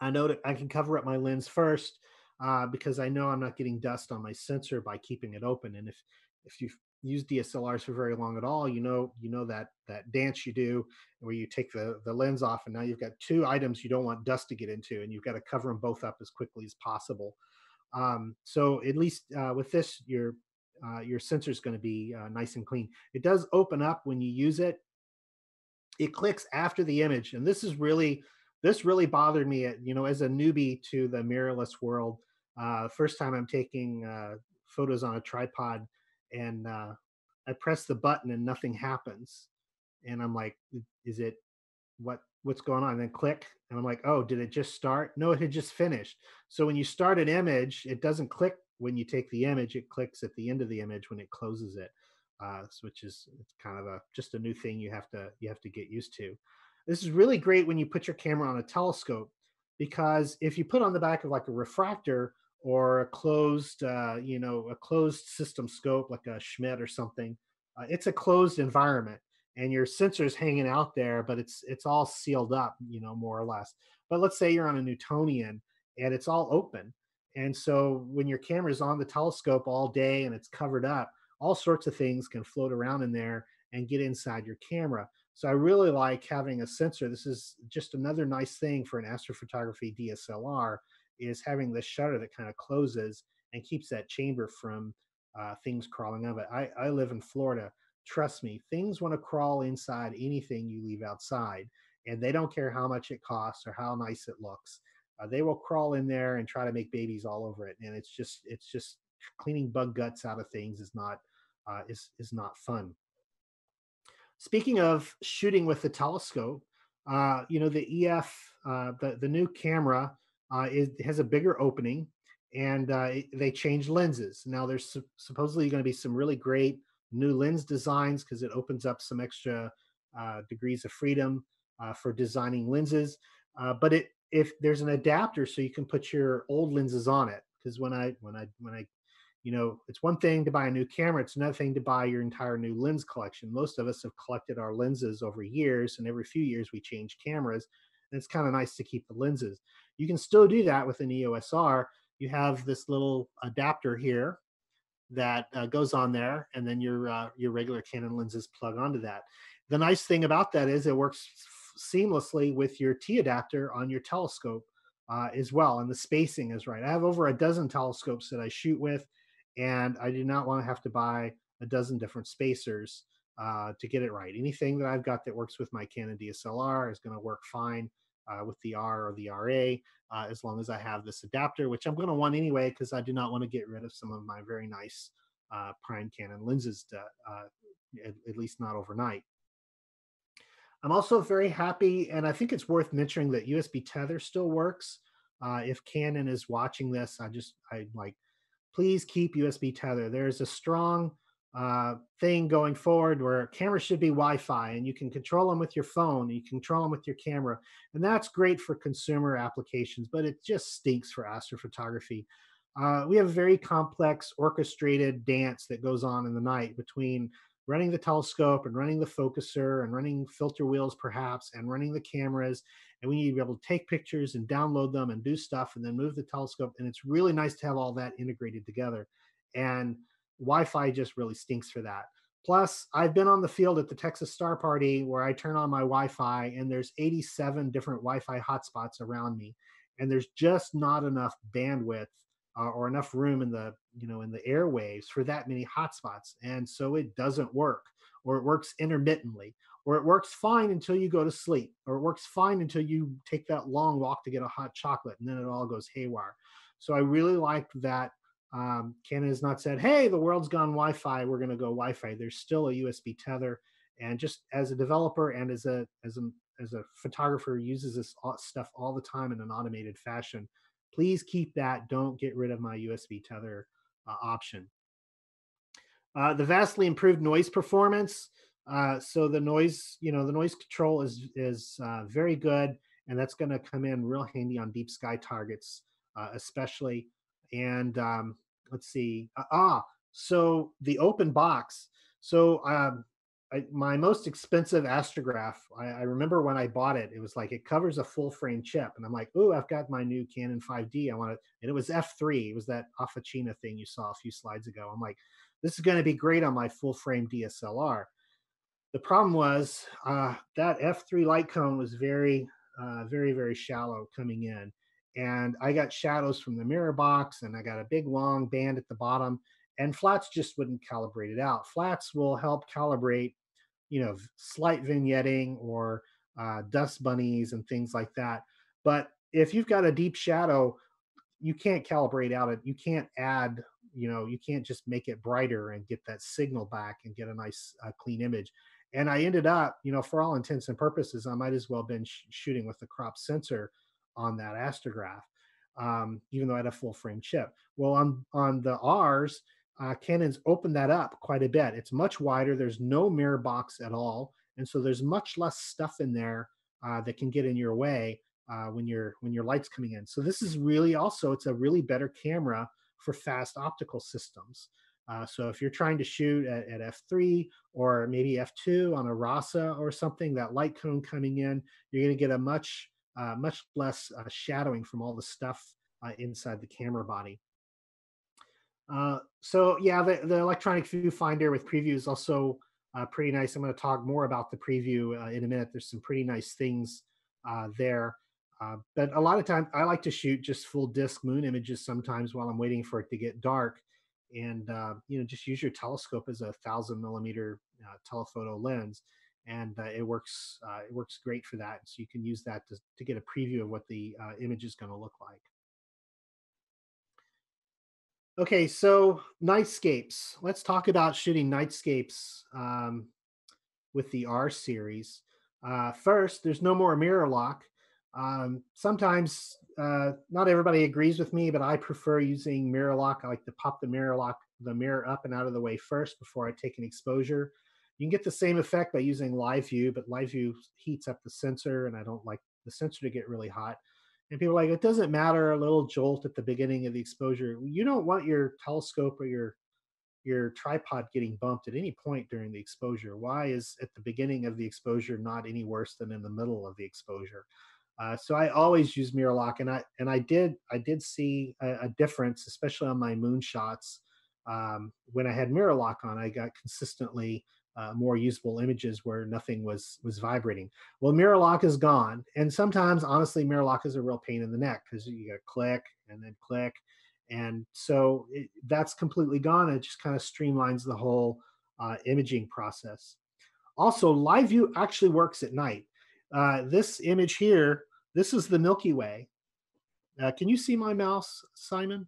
i know that i can cover up my lens first uh, because i know i'm not getting dust on my sensor by keeping it open and if if you use dslrs for very long at all you know you know that that dance you do where you take the the lens off and now you've got two items you don't want dust to get into and you've got to cover them both up as quickly as possible um, so at least uh, with this, your uh, your sensor is going to be uh, nice and clean. It does open up when you use it. It clicks after the image, and this is really this really bothered me. At, you know, as a newbie to the mirrorless world, uh, first time I'm taking uh, photos on a tripod, and uh, I press the button and nothing happens, and I'm like, is it what what's going on? And then click and i'm like oh did it just start? No it had just finished. So when you start an image it doesn't click when you take the image it clicks at the end of the image when it closes it uh, which is it's kind of a just a new thing you have to you have to get used to. This is really great when you put your camera on a telescope because if you put on the back of like a refractor or a closed uh, you know a closed system scope like a schmidt or something uh, it's a closed environment and your sensor's hanging out there, but it's it's all sealed up, you know, more or less. But let's say you're on a Newtonian and it's all open. And so when your camera's on the telescope all day and it's covered up, all sorts of things can float around in there and get inside your camera. So I really like having a sensor. This is just another nice thing for an astrophotography DSLR is having this shutter that kind of closes and keeps that chamber from uh, things crawling out it. I, I live in Florida trust me, things want to crawl inside anything you leave outside, and they don't care how much it costs or how nice it looks. Uh, they will crawl in there and try to make babies all over it, and it's just it's just cleaning bug guts out of things is not uh, is is not fun. Speaking of shooting with the telescope, uh, you know the EF uh, the the new camera uh, has a bigger opening, and uh, they changed lenses. Now there's su- supposedly going to be some really great new lens designs because it opens up some extra uh, degrees of freedom uh, for designing lenses. Uh, but it if there's an adapter so you can put your old lenses on it because when I when I when I you know it's one thing to buy a new camera it's another thing to buy your entire new lens collection most of us have collected our lenses over years and every few years we change cameras and it's kind of nice to keep the lenses you can still do that with an eos r you have this little adapter here that uh, goes on there, and then your uh, your regular Canon lenses plug onto that. The nice thing about that is it works seamlessly with your T adapter on your telescope uh, as well, and the spacing is right. I have over a dozen telescopes that I shoot with, and I do not want to have to buy a dozen different spacers uh, to get it right. Anything that I've got that works with my Canon DSLR is going to work fine uh, with the R or the RA, uh, as long as I have this adapter, which I'm going to want anyway, because I do not want to get rid of some of my very nice uh, prime Canon lenses, to, uh, at, at, least not overnight. I'm also very happy, and I think it's worth mentioning that USB tether still works. Uh, if Canon is watching this, I just, I like, please keep USB tether. There's a strong uh, thing going forward where cameras should be Wi-Fi and you can control them with your phone, you control them with your camera, and that's great for consumer applications. But it just stinks for astrophotography. Uh, we have a very complex orchestrated dance that goes on in the night between running the telescope and running the focuser and running filter wheels perhaps and running the cameras and we need to be able to take pictures and download them and do stuff and then move the telescope and it's really nice to have all that integrated together and Wi-Fi just really stinks for that. Plus, I've been on the field at the Texas Star Party where I turn on my Wi-Fi and there's 87 different Wi-Fi hotspots around me, and there's just not enough bandwidth uh, or enough room in the you know in the airwaves for that many hotspots, and so it doesn't work, or it works intermittently, or it works fine until you go to sleep, or it works fine until you take that long walk to get a hot chocolate, and then it all goes haywire. So I really like that um, Canon has not said, hey, the world's gone Wi Fi, we're going to go Wi Fi. There's still a USB tether. And just as a developer and as a, as a, as a photographer uses this stuff all the time in an automated fashion, please keep that. Don't get rid of my USB tether uh, option. Uh, the vastly improved noise performance. Uh, so the noise, you know, the noise control is is uh, very good, and that's going to come in real handy on deep sky targets, uh, especially. And um, let's see. Uh, ah, so the open box. So um, I, my most expensive astrograph, I, I, remember when I bought it, it was like it covers a full frame chip, and I'm like, oh, I've got my new Canon 5D. I want it, and it was f3. It was that Officina thing you saw a few slides ago. I'm like, this is going to be great on my full frame DSLR. The problem was uh, that f3 light cone was very, uh, very, very shallow coming in, and I got shadows from the mirror box and I got a big long band at the bottom and flats just wouldn't calibrate it out. Flats will help calibrate, you know, slight vignetting or uh, dust bunnies and things like that. But if you've got a deep shadow, you can't calibrate out it. You can't add, you know, you can't just make it brighter and get that signal back and get a nice uh, clean image. And I ended up, you know, for all intents and purposes, I might as well have been sh- shooting with the crop sensor on that astrograph, um, even though I had a full frame chip. Well, on on the R's, uh, Canon's opened that up quite a bit. It's much wider. There's no mirror box at all, and so there's much less stuff in there uh, that can get in your way uh, when your when your light's coming in. So this is really also it's a really better camera for fast optical systems. Uh, so if you're trying to shoot at, at, f3 or maybe f2 on a RASA or something, that light cone coming in, you're going to get a much uh, much less uh, shadowing from all the stuff uh, inside the camera body. Uh, so yeah, the, the electronic viewfinder with preview is also uh, pretty nice. I'm going to talk more about the preview in a minute. There's some pretty nice things there. but a lot of times I like to shoot just full disk moon images sometimes while I'm waiting for it to get dark and uh, you know just use your telescope as a thousand millimeter uh, telephoto lens and uh, it works uh, it works great for that. So you can use that to, to get a preview of what the uh, image is going to look like. Okay, so nightscapes. Let's talk about shooting nightscapes um, with the R series. Uh, first, there's no more mirror lock. Um, sometimes uh, not everybody agrees with me, but I prefer using mirror lock. I like to pop the mirror lock, the mirror up and out of the way first before I take an exposure. You can get the same effect by using live view, but live view heats up the sensor, and I don't like the sensor to get really hot. And people are like, it doesn't matter, a little jolt at the beginning of the exposure. You don't want your telescope or your your tripod getting bumped at any point during the exposure. Why is at the beginning of the exposure not any worse than in the middle of the exposure? Uh, so I always use mirror lock, and I and I did I did see a, a difference, especially on my moon shots um, when I had mirror lock on, I got consistently uh, more usable images where nothing was was vibrating. Well, mirror lock is gone, and sometimes, honestly, mirror lock is a real pain in the neck because you got to click and then click, and so it, that's completely gone. It just kind of streamlines the whole uh, imaging process. Also, live view actually works at night. Uh, this image here, this is the Milky Way. Uh, can you see my mouse, Simon?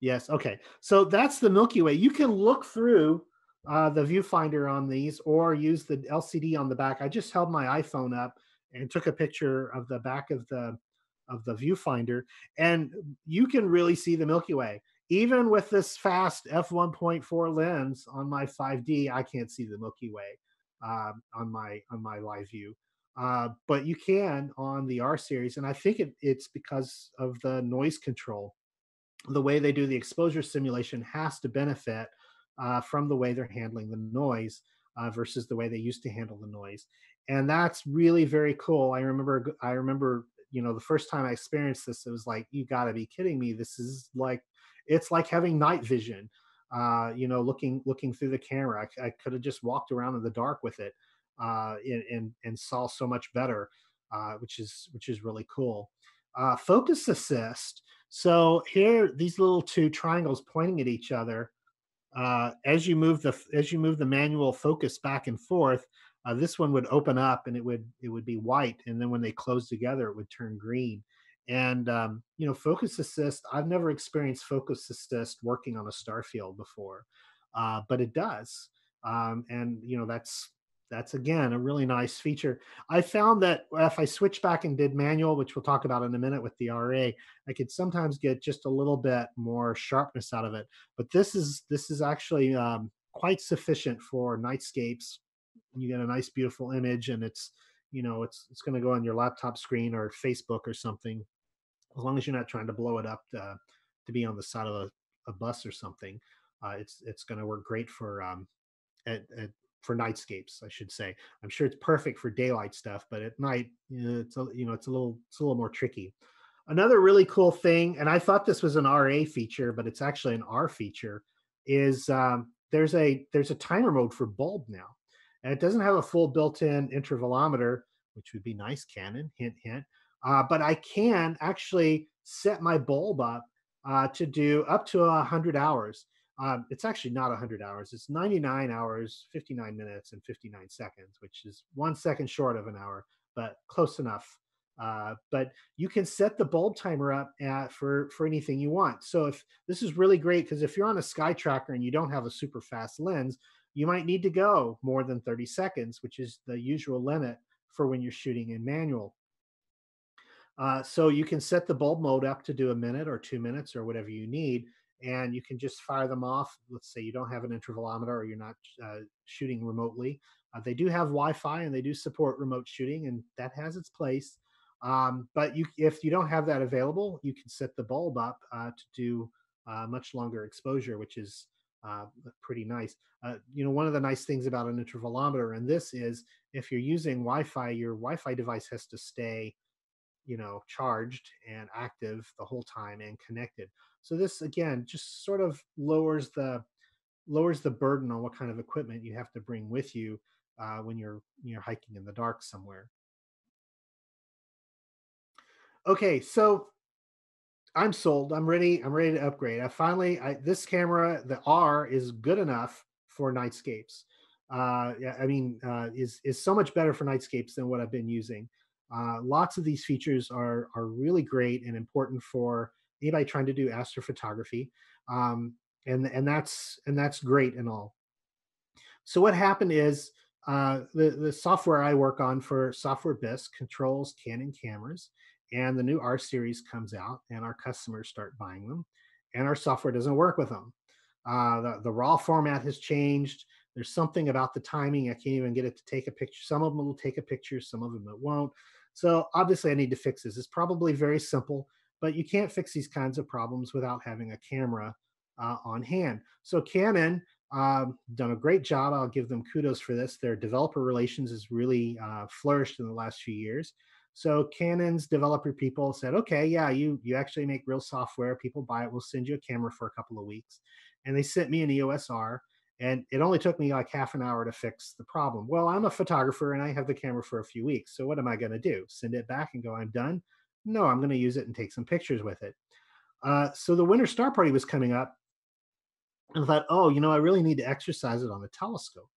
Yes. Okay. So that's the Milky Way. You can look through uh, the viewfinder on these or use the LCD on the back. I just held my iPhone up and took a picture of the back of the of the viewfinder, and you can really see the Milky Way. Even with this fast f1.4 lens on my 5D, I can't see the Milky Way uh, on my on my live view. Uh, but you can on the R series, and I think it, it's because of the noise control. The way they do the exposure simulation has to benefit uh, from the way they're handling the noise uh, versus the way they used to handle the noise, and that's really very cool. I remember, I remember, you know, the first time I experienced this, it was like, you got to be kidding me! This is like, it's like having night vision. Uh, you know, looking looking through the camera, I, I could have just walked around in the dark with it uh, and, and saw so much better, uh, which is which is really cool. Uh, focus assist. So here, these little two triangles pointing at each other. Uh, as you move the as you move the manual focus back and forth, uh, this one would open up and it would it would be white, and then when they close together, it would turn green. And um, you know, focus assist. I've never experienced focus assist working on a star field before, uh, but it does. Um, and you know, that's that's again a really nice feature. I found that if I switch back and did manual, which we'll talk about in a minute with the RA, I could sometimes get just a little bit more sharpness out of it. But this is this is actually um, quite sufficient for nightscapes. You get a nice, beautiful image, and it's you know it's it's going to go on your laptop screen or Facebook or something, as long as you're not trying to blow it up to, to be on the side of a, a bus or something. Uh, it's it's going to work great for um, at, at for nightscapes, I should say. I'm sure it's perfect for daylight stuff, but at night, you know, it's a, you know, it's a little, it's a little more tricky. Another really cool thing, and I thought this was an RA feature, but it's actually an R feature, is um, there's a there's a timer mode for bulb now, and it doesn't have a full built-in intervalometer, which would be nice, Canon, hint hint. Uh, but I can actually set my bulb up uh, to do up to 100 hours. Um, it's actually not 100 hours. It's 99 hours, 59 minutes, and 59 seconds, which is one second short of an hour, but close enough. Uh, but you can set the bulb timer up at, for for anything you want. So if this is really great because if you're on a sky tracker and you don't have a super fast lens, you might need to go more than 30 seconds, which is the usual limit for when you're shooting in manual. Uh, so you can set the bulb mode up to do a minute or two minutes or whatever you need and you can just fire them off. Let's say you don't have an intervalometer or you're not uh, shooting remotely. Uh, they do have Wi-Fi and they do support remote shooting, and that has its place. Um, but you, if you don't have that available, you can set the bulb up uh, to do uh, much longer exposure, which is uh, pretty nice. Uh, you know, one of the nice things about an intervalometer, and this is if you're using Wi-Fi, your Wi-Fi device has to stay you know charged and active the whole time and connected so this again just sort of lowers the lowers the burden on what kind of equipment you have to bring with you uh, when you're you're hiking in the dark somewhere. Okay so i'm sold. I'm ready i'm ready to upgrade. I finally I, this camera the r is good enough for nightscapes. Uh, i mean uh, is is so much better for nightscapes than what i've been using. Uh, lots of these features are are really great and important for anybody trying to do astrophotography, um, and and that's and that's great and all. So what happened is uh, the the software I work on for Software Bisque controls Canon cameras, and the new R series comes out, and our customers start buying them, and our software doesn't work with them. Uh, the, the raw format has changed. There's something about the timing. I can't even get it to take a picture. Some of them will take a picture, some of them it won't. So obviously I need to fix this. It's probably very simple, but you can't fix these kinds of problems without having a camera uh, on hand. So Canon um, done a great job. I'll give them kudos for this. Their developer relations has really uh, flourished in the last few years. So Canon's developer people said, okay, yeah, you you actually make real software. People buy it. We'll send you a camera for a couple of weeks. And they sent me an EOS R, and it only took me like half an hour to fix the problem. Well, I'm a photographer and I have the camera for a few weeks. So what am I going to do? Send it back and go, I'm done? No, I'm going to use it and take some pictures with it. Uh, so the Winter Star Party was coming up, and I thought, oh, you know, I really need to exercise it on the telescope.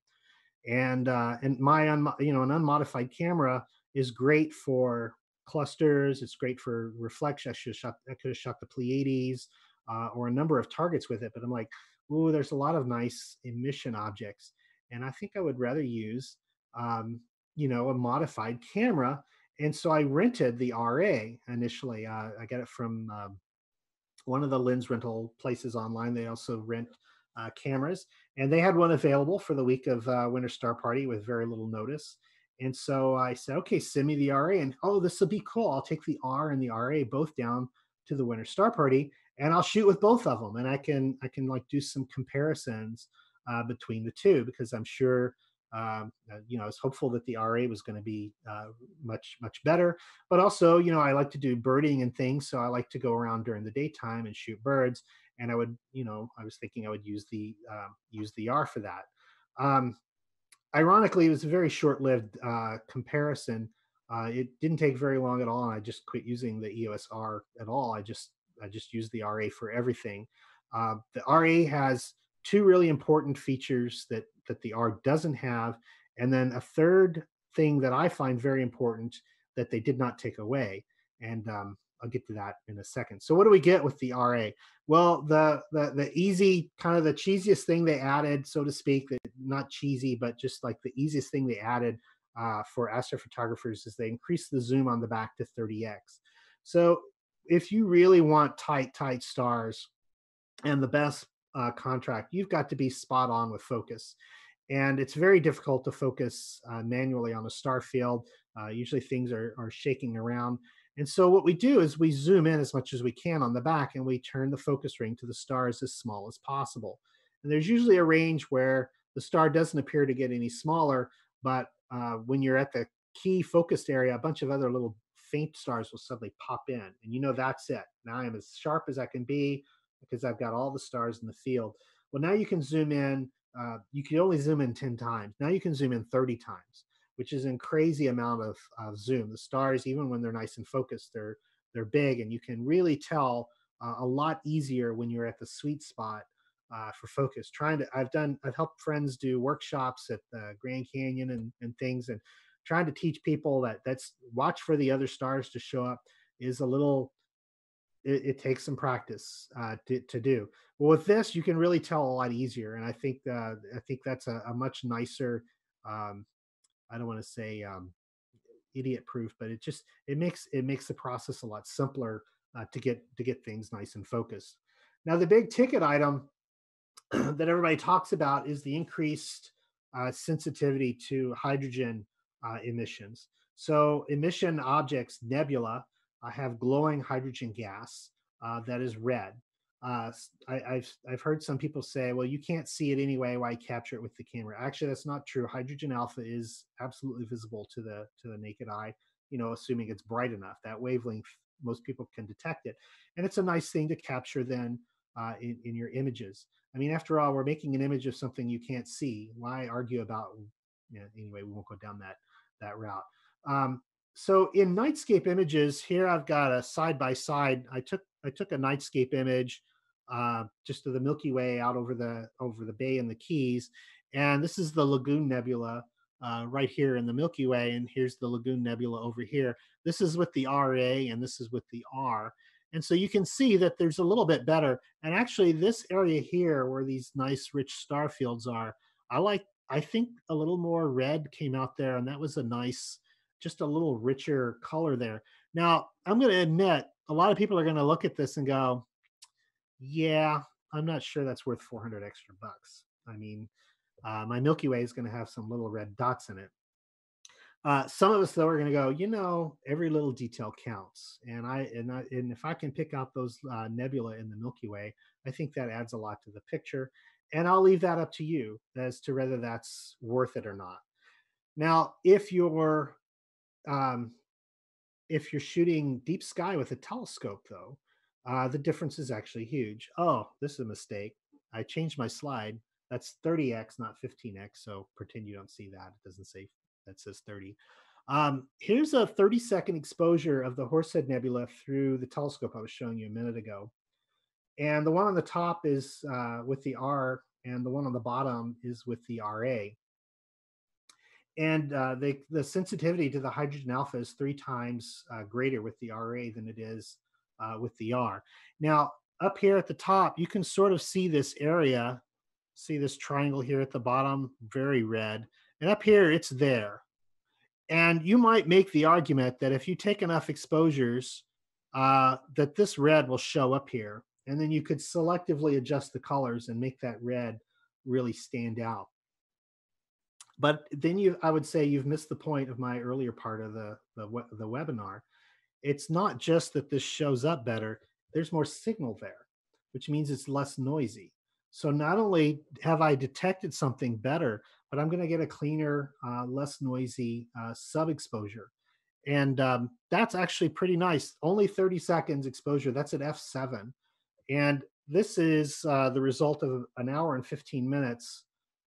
And uh, and my un- you know an unmodified camera is great for clusters. It's great for reflection. I should have shot. I could have shot the Pleiades uh, or a number of targets with it. But I'm like, ooh, there's a lot of nice emission objects, and I think I would rather use, um, you know, a modified camera. And so I rented the RA initially. Uh, I got it from um, one of the lens rental places online. They also rent uh, cameras, and they had one available for the week of uh, Winter Star Party with very little notice. And so I said, okay, send me the RA. And oh, this will be cool. I'll take the R and the RA both down to the Winter Star Party and I'll shoot with both of them. And I can, I can like do some comparisons uh, between the two because I'm sure, um, uh, you know, I was hopeful that the RA was going to be uh, much, much better. But also, you know, I like to do birding and things. So I like to go around during the daytime and shoot birds. And I would, you know, I was thinking I would use the, um, use the R for that. Um, ironically, it was a very short-lived uh, comparison. Uh, it didn't take very long at all. And I just quit using the EOS R at all. I just I just used the RA for everything. Uh, the RA has two really important features that that the R doesn't have, and then a third thing that I find very important that they did not take away. And um, I'll get to that in a second. So what do we get with the RA? Well, the the the easy kind of the cheesiest thing they added, so to speak, that not cheesy, but just like the easiest thing they added uh, for astrophotographers is they increased the zoom on the back to 30x. So if you really want tight, tight stars and the best uh, contract, you've got to be spot on with focus. And it's very difficult to focus uh, manually on a star field. Uh, usually things are, are shaking around. And so what we do is we zoom in as much as we can on the back and we turn the focus ring to the stars as small as possible. And there's usually a range where the star doesn't appear to get any smaller, but uh, when you're at the key focused area, a bunch of other little faint stars will suddenly pop in. And you know that's it. Now I'm as sharp as I can be because I've got all the stars in the field. Well, now you can zoom in. Uh, you can only zoom in 10 times. Now you can zoom in 30 times which is a crazy amount of zoom. The stars, even when they're nice and focused, they're they're big, and you can really tell uh, a lot easier when you're at the sweet spot uh, for focus. Trying to, I've done, I've helped friends do workshops at the Grand Canyon and and things, and trying to teach people that that's watch for the other stars to show up is a little. It, it takes some practice uh, to, to do. Well, with this, you can really tell a lot easier, and I think uh, I think that's a, a much nicer um, I don't want to say um, idiot proof, but it just it makes it makes the process a lot simpler uh, to get to get things nice and focused. Now, the big ticket item that everybody talks about is the increased uh, sensitivity to hydrogen uh, emissions. So, emission objects, nebula, uh, have glowing hydrogen gas uh, that is red uh, I, have I've heard some people say, well, you can't see it anyway. Why capture it with the camera? Actually, that's not true. Hydrogen alpha is absolutely visible to the to the naked eye. You know, assuming it's bright enough. That wavelength, most people can detect it, and it's a nice thing to capture then uh, in in your images. I mean, after all, we're making an image of something you can't see. Why argue about? You know, anyway, we won't go down that that route. Um, so in nightscape images, here I've got a side by side. I took I took a nightscape image uh, just to the Milky Way out over the over the bay and the Keys. And this is the Lagoon Nebula uh, right here in the Milky Way, and here's the Lagoon Nebula over here. This is with the RA, and this is with the R. And so you can see that there's a little bit better. And actually, this area here, where these nice rich star fields are, I like. I think a little more red came out there, and that was a nice, just a little richer color there. Now, I'm going to admit, a lot of people are going to look at this and go, yeah, I'm not sure that's worth 400 extra bucks. I mean, uh, my Milky Way is going to have some little red dots in it. Uh, some of us though are going to go, you know, every little detail counts, and I and I, and if I can pick out those uh, nebula in the Milky Way, I think that adds a lot to the picture, and I'll leave that up to you as to whether that's worth it or not. Now, if you're um, if you're shooting deep sky with a telescope, though, uh, the difference is actually huge. Oh, this is a mistake. I changed my slide. That's 30x, not 15x. So pretend you don't see that. It doesn't say that says 30. Um, here's a 30 second exposure of the Horsehead Nebula through the telescope I was showing you a minute ago. And the one on the top is uh, with the R, and the one on the bottom is with the RA. And uh, they, the sensitivity to the hydrogen alpha is three times uh, greater with the RA than it is uh, with the R. Now, up here at the top, you can sort of see this area. See this triangle here at the bottom, very red. And up here, it's there. And you might make the argument that if you take enough exposures, uh, that this red will show up here. And then you could selectively adjust the colors and make that red really stand out. But then you, I would say you've missed the point of my earlier part of the, the, the webinar. It's not just that this shows up better, there's more signal there, which means it's less noisy. So not only have I detected something better, but I'm going to get a cleaner, uh, less noisy uh, sub exposure. And um, that's actually pretty nice. Only 30 seconds exposure. That's at f7. And this is uh, the result of an hour and 15 minutes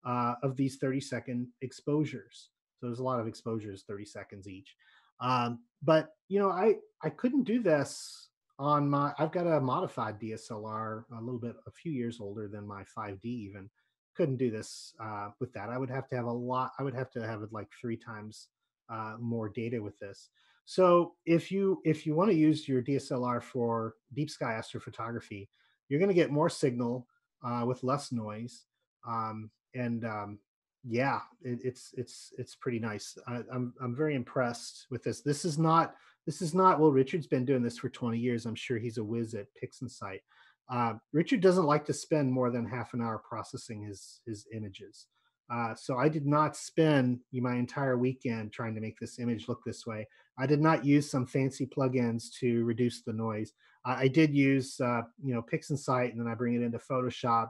uh, of these 30 second exposures. So there's a lot of exposures, 30 seconds each. Um, but you know, I I couldn't do this on my. I've got a modified DSLR, a little bit, a few years older than my 5D even. Couldn't do this uh, with that. I would have to have a lot. I would have to have it like three times uh, more data with this. So if you if you want to use your DSLR for deep sky astrophotography, you're going to get more signal uh, with less noise. Um, and um, yeah, it, it's it's it's pretty nice. I, I'm I'm very impressed with this. This is not this is not well. Richard's been doing this for 20 years. I'm sure he's a whiz at PixInsight. Uh, Richard doesn't like to spend more than half an hour processing his his images. Uh, so I did not spend my entire weekend trying to make this image look this way. I did not use some fancy plugins to reduce the noise. I did use, uh, you know, PixInsight, and then I bring it into Photoshop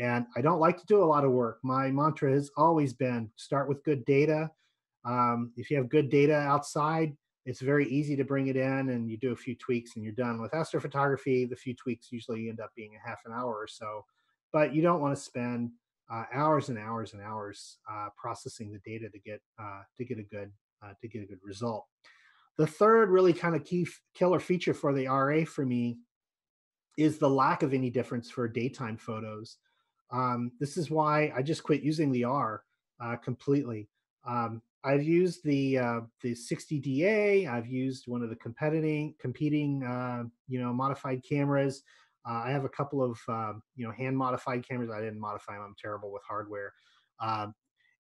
and I don't like to do a lot of work. My mantra has always been start with good data. Um, if you have good data outside, it's very easy to bring it in and you do a few tweaks and you're done. With astrophotography, the few tweaks usually end up being a half an hour or so, but you don't want to spend uh, hours and hours and hours uh, processing the data to get uh, to get a good uh, to get a good result. The third really kind of key killer feature for the RA for me is the lack of any difference for daytime photos. Um, this is why I just quit using the R uh, completely. Um, I've used the uh, the 60DA. I've used one of the competing competing uh, you know modified cameras. Uh, I have a couple of um, you know hand modified cameras. I didn't modify them. I'm terrible with hardware, um,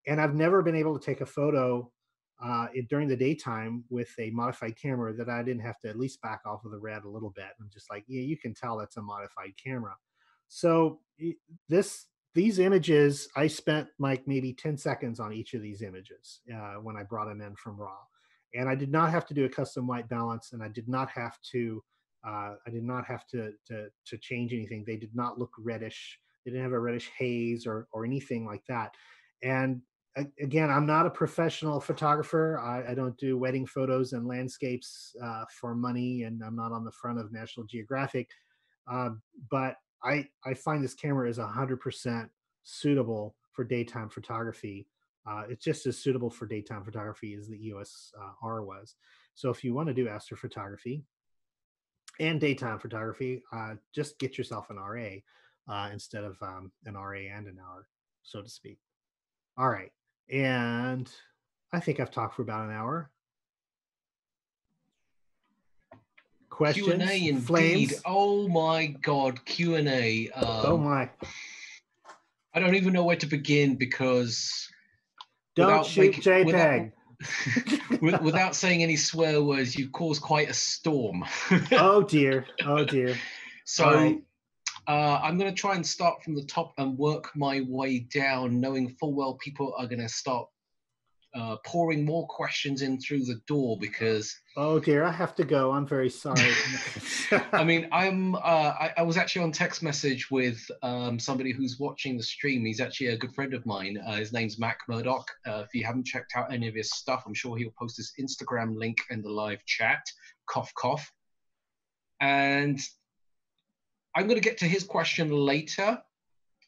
and I've never been able to take a photo uh, it, during the daytime with a modified camera that I didn't have to at least back off of the red a little bit. I'm just like, yeah, you can tell that's a modified camera. So this these images, I spent like maybe 10 seconds on each of these images uh, when I brought them in from RAW. And I did not have to do a custom white balance and I did not have to, uh, I did not have to, to, to change anything. They did not look reddish. They didn't have a reddish haze or, or anything like that. And again, I'm not a professional photographer. I, I don't do wedding photos and landscapes uh, for money, and I'm not on the front of National Geographic. Uh, but I I find this camera is hundred percent suitable for daytime photography. Uh, it's just as suitable for daytime photography as the EOS uh, R was. So if you want to do astrophotography and daytime photography, uh, just get yourself an RA uh, instead of um, an RA and an R, so to speak. All right, and I think I've talked for about an hour. Questions, Q and A indeed. Flames. Oh my God, Q and A. Um, oh my! I don't even know where to begin because don't shoot JPEG. Without, without saying any swear words, you've caused quite a storm. oh dear! Oh dear! So. Right. Uh, I'm going to try and start from the top and work my way down, knowing full well people are going to start uh, pouring more questions in through the door because. Oh dear, I have to go. I'm very sorry. I mean, I'm. Uh, I, I, was actually on text message with um, somebody who's watching the stream. He's actually a good friend of mine. Uh, his name's Mac Murdoch. Uh, if you haven't checked out any of his stuff, I'm sure he'll post his Instagram link in the live chat. Cough, cough. And I'm going to get to his question later,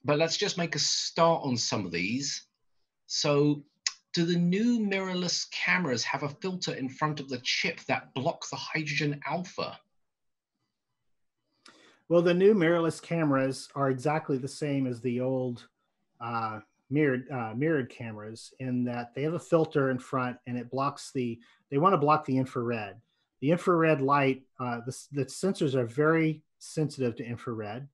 but let's just make a start on some of these. So do the new mirrorless cameras have a filter in front of the chip that blocks the hydrogen alpha? Well, the new mirrorless cameras are exactly the same as the old uh, mirrored uh, mirrored cameras in that they have a filter in front and it blocks the. They want to block the infrared. The infrared light. Uh, the, the sensors are very sensitive to infrared,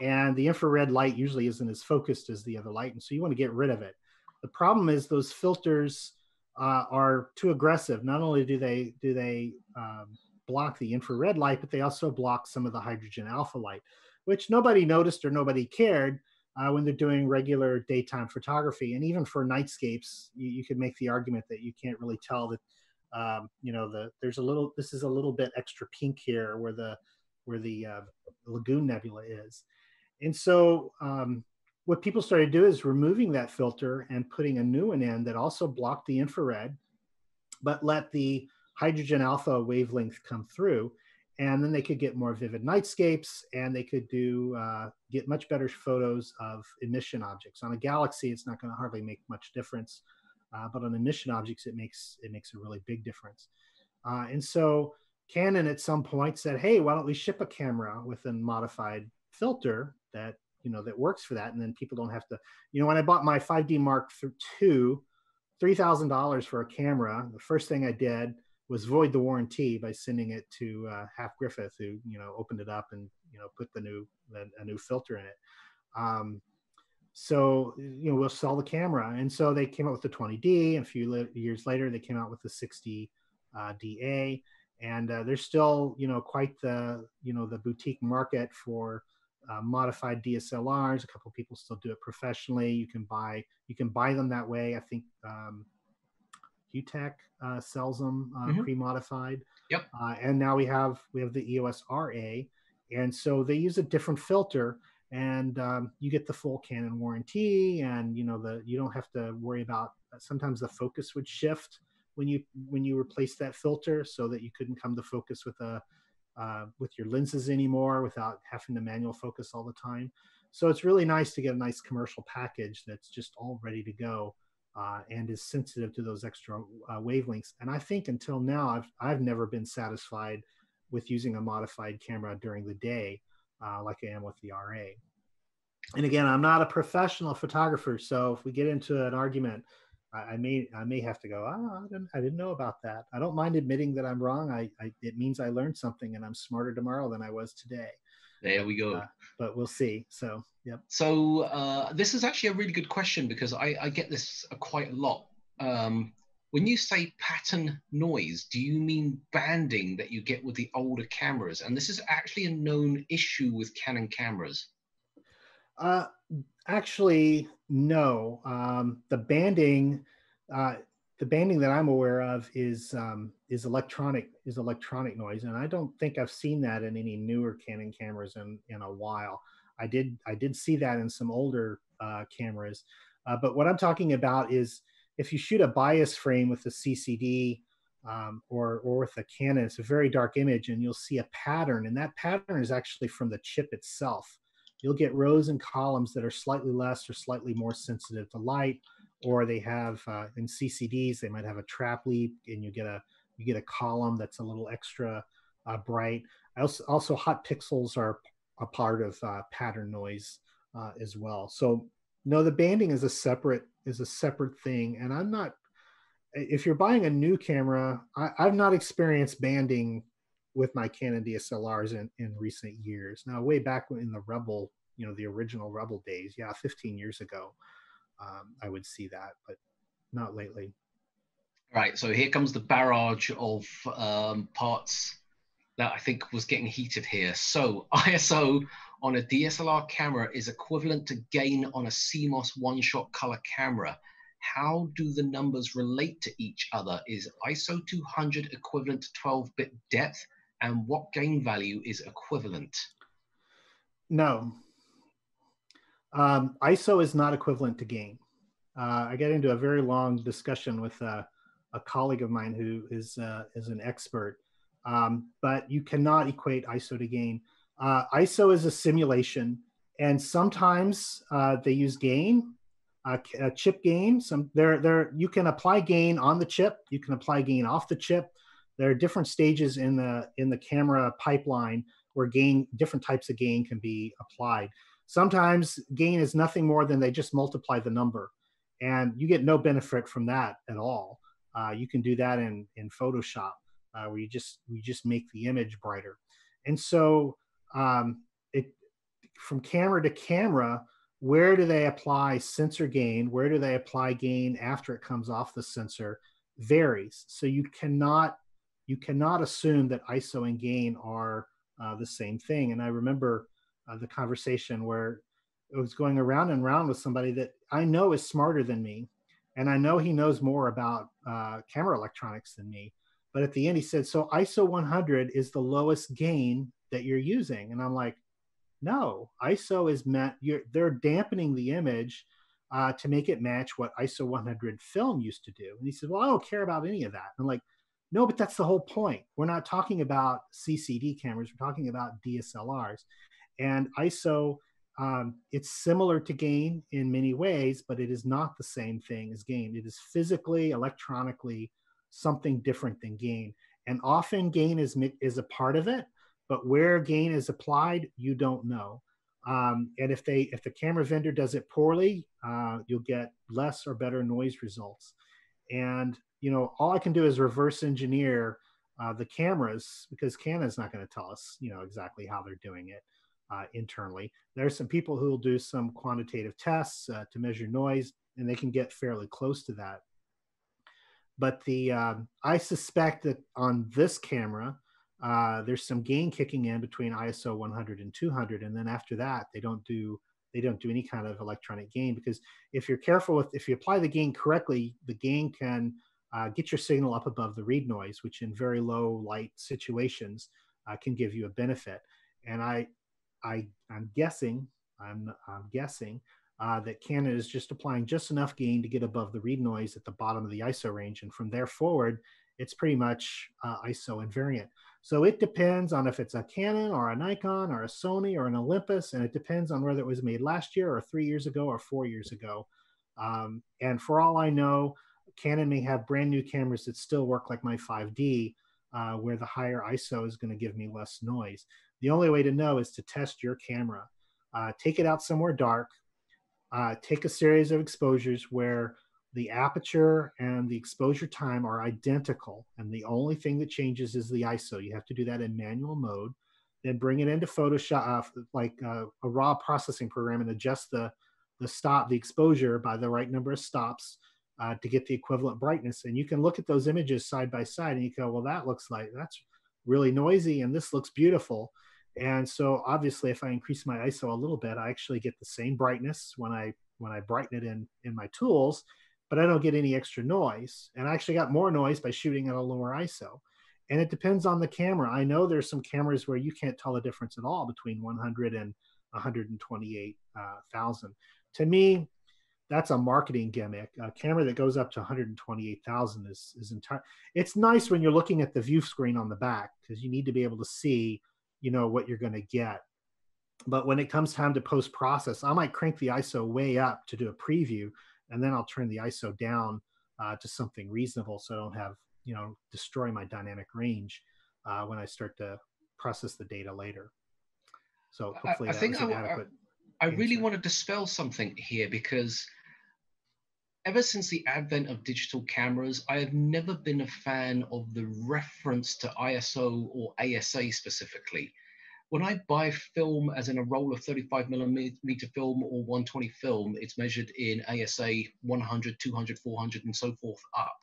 and the infrared light usually isn't as focused as the other light, and so you want to get rid of it. The problem is those filters uh, are too aggressive. Not only do they do they um, block the infrared light, but they also block some of the hydrogen alpha light, which nobody noticed or nobody cared uh, when they're doing regular daytime photography. And even for nightscapes, you, you could make the argument that you can't really tell that um, you know the there's a little this is a little bit extra pink here where the where the uh, lagoon nebula is. And so um, what people started to do is removing that filter and putting a new one in that also blocked the infrared, but let the hydrogen alpha wavelength come through. And then they could get more vivid nightscapes and they could do uh, get much better photos of emission objects. On a galaxy, it's not going to hardly make much difference, uh, but on emission objects, it makes it makes a really big difference. Uh, and so Canon at some point said, "Hey, why don't we ship a camera with a modified filter that you know that works for that and then people don't have to you know when i bought my 5d mark ii $3000 for a camera the first thing i did was void the warranty by sending it to uh, Hap Griffin who you know opened it up and you know put the new a new filter in it. Um, so you know we'll sell the camera. And so they came out with the 20d and a few li- years later they came out with the 60 uh, da and uh, there's still you know quite the you know the boutique market for uh, modified DSLRs. A couple people still do it professionally. You can buy you can buy them that way. I think um, Hutech uh, sells them uh, mm-hmm. pre-modified. Yep. Uh, and now we have we have the EOS RA, and so they use a different filter, and um, you get the full Canon warranty, and you know the you don't have to worry about. Sometimes the focus would shift when you when you replace that filter, so that you couldn't come to focus with a uh, with your lenses anymore without having to manual focus all the time. So it's really nice to get a nice commercial package that's just all ready to go uh, and is sensitive to those extra uh, wavelengths. And I think until now, I've, I've never been satisfied with using a modified camera during the day uh, like I am with the RA. And again, I'm not a professional photographer, so if we get into an argument I, I, may I may have to go. Oh, I didn't I didn't know about that. I don't mind admitting that I'm wrong. I, I it means I learned something and I'm smarter tomorrow than I was today. There we go. Uh, but we'll see. So yep. So uh, this is actually a really good question because I, I get this quite a lot. Um, when you say pattern noise, do you mean banding that you get with the older cameras? And this is actually a known issue with Canon cameras. Uh, actually, no. Um, the banding, uh, the banding that I'm aware of is um, is electronic is electronic noise, and I don't think I've seen that in any newer Canon cameras in in a while. I did I did see that in some older uh, cameras, uh, but what I'm talking about is if you shoot a bias frame with a CCD um, or or with a Canon, it's a very dark image, and you'll see a pattern, and that pattern is actually from the chip itself you'll get rows and columns that are slightly less or slightly more sensitive to light, or they have uh, in CCDs they might have a trap leap, and you get a you get a column that's a little extra uh, bright. Also, also, hot pixels are a part of uh, pattern noise uh, as well. So no, the banding is a separate is a separate thing, and I'm not. If you're buying a new camera, I, I've not experienced banding with my Canon DSLRs in, in recent years. Now, way back in the Rebel, you know, the original Rebel days, yeah, 15 years ago, um, I would see that, but not lately. Right. So here comes the barrage of um, parts that I think was getting heated here. So ISO on a DSLR camera is equivalent to gain on a CMOS one-shot color camera. how do the numbers relate to each other? Is ISO 200 equivalent to 12-bit depth? And what gain value is equivalent? No. Um, ISO is not equivalent to gain. Uh, I get into a very long discussion with a colleague of mine who is, uh, is an expert, um, but you cannot equate ISO to gain. Uh, ISO is a simulation, and sometimes uh, they use gain chip gain. Some there there you can apply gain on the chip. You can apply gain off the chip. There are different stages in the in the camera pipeline where gain different types of gain can be applied. Sometimes gain is nothing more than they just multiply the number, and you get no benefit from that at all. Uh, you can do that in in Photoshop uh, where you just you just make the image brighter, and so um, it from camera to camera where do they apply sensor gain where do they apply gain after it comes off the sensor varies so you cannot you cannot assume that iso and gain are uh, the same thing and i remember uh, the conversation where it was going around and around with somebody that i know is smarter than me and i know he knows more about uh, camera electronics than me but at the end he said so iso 100 is the lowest gain that you're using and i'm like no, ISO is meant they're dampening the image uh, to make it match what ISO 100 film used to do. And he said, "Well, I don't care about any of that." I'm like, "No, but that's the whole point. We're not talking about CCD cameras. We're talking about DSLRs, and ISO." Um, it's similar to gain in many ways, but it is not the same thing as gain. It is physically, electronically something different than gain. And often gain is, is a part of it, but where gain is applied, you don't know. Um, and if they if the camera vendor does it poorly, uh, you'll get less or better noise results. And you know, all I can do is reverse engineer uh, the cameras because Canon's not going to tell us, you know, exactly how they're doing it uh, internally. There's some people who will do some quantitative tests uh, to measure noise, and they can get fairly close to that. But the um, I suspect that on this camera, uh, there's some gain kicking in between ISO 100 and 200, and then after that, they don't do they don't do any kind of electronic gain because if you're careful with if you apply the gain correctly, the gain can uh, get your signal up above the read noise, which in very low light situations uh, can give you a benefit. And I, I, I'm guessing, I'm, I'm guessing uh, that Canon is just applying just enough gain to get above the read noise at the bottom of the ISO range, and from there forward, it's pretty much uh, ISO invariant. So it depends on if it's a Canon or a Nikon or a Sony or an Olympus, and it depends on whether it was made last year or three years ago or four years ago. Um, and for all I know, Canon may have brand new cameras that still work like my 5D, uh, where the higher ISO is going to give me less noise. The only way to know is to test your camera. Uh, take it out somewhere dark, uh, take a series of exposures where the aperture and the exposure time are identical and the only thing that changes is the iso you have to do that in manual mode then bring it into photoshop uh, like uh, a raw processing program and adjust the the stop the exposure by the right number of stops uh, to get the equivalent brightness and you can look at those images side by side and you go well that looks like that's really noisy and this looks beautiful and so obviously if i increase my iso a little bit i actually get the same brightness when i when i brighten it in in my tools but I don't get any extra noise. And I actually got more noise by shooting at a lower ISO. And it depends on the camera. I know there's some cameras where you can't tell the difference at all between 100 and 128,000. Uh, to me, that's a marketing gimmick. A camera that goes up to 128,000 is is entire. It's nice when you're looking at the view screen on the back because you need to be able to see, you know, what you're going to get. But when it comes time to post process, I might crank the ISO way up to do a preview and then I'll turn the ISO down uh, to something reasonable so I don't have you know destroy my dynamic range uh, when I start to process the data later. So hopefully I, I think I, I, I really want to dispel something here because ever since the advent of digital cameras, I have never been a fan of the reference to ISO or ASA specifically when I buy film, as in a roll of 35 millimeter film or 120 film, it's measured in ASA 100, 200, 400, and so forth up.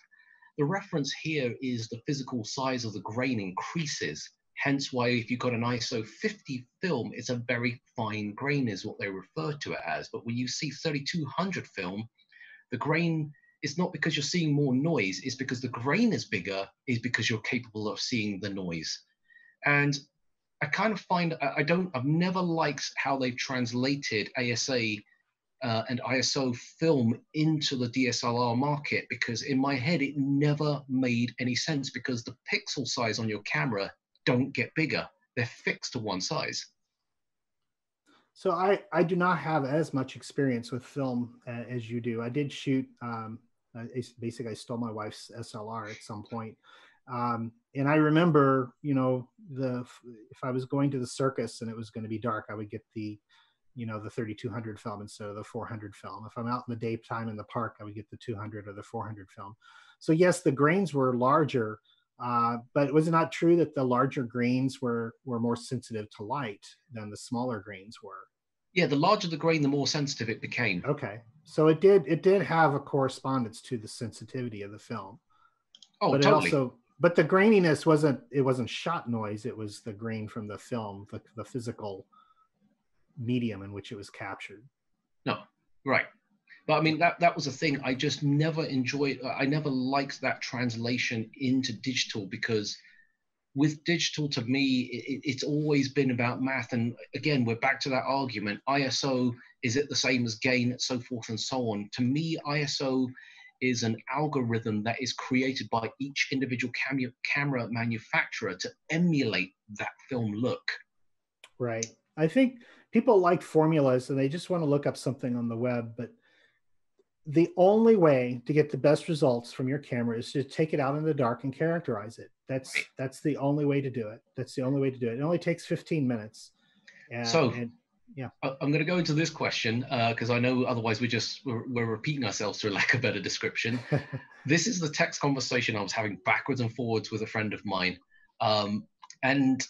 The reference here is the physical size of the grain increases. Hence why if you've got an ISO 50 film, it's a very fine grain is what they refer to it as. But when you see 3200 film, the grain it's not because you're seeing more noise, it's because the grain is bigger, is because you're capable of seeing the noise. And I kind of find I don't I've never liked how they've translated ASA uh, and ISO film into the DSLR market because in my head it never made any sense because the pixel size on your camera don't get bigger; they're fixed to one size. So I I do not have as much experience with film uh, as you do. I did shoot. Um, basically, I stole my wife's SLR at some point. Um, and I remember, you know, the if I was going to the circus and it was going to be dark, I would get the, you know, the 3200 film instead of the 400 film. If I'm out in the daytime in the park, I would get the 200 or the 400 film. So yes, the grains were larger, uh, but was it not true that the larger grains were were more sensitive to light than the smaller grains were? Yeah, the larger the grain, the more sensitive it became. Okay, so it did it did have a correspondence to the sensitivity of the film. Oh, but totally. it also but the graininess wasn't it wasn't shot noise it was the grain from the film the, the physical medium in which it was captured no right but i mean that that was a thing i just never enjoyed i never liked that translation into digital because with digital to me it, it's always been about math and again we're back to that argument iso is it the same as gain so forth and so on to me iso is an algorithm that is created by each individual cam- camera manufacturer to emulate that film look. Right. I think people like formulas and they just want to look up something on the web, but the only way to get the best results from your camera is to take it out in the dark and characterize it. That's that's the only way to do it. That's the only way to do it. It only takes 15 minutes. And, so and yeah i'm going to go into this question because uh, i know otherwise we just we're, we're, repeating ourselves through lack of better description this is the text conversation i was having backwards and forwards with a friend of mine um, and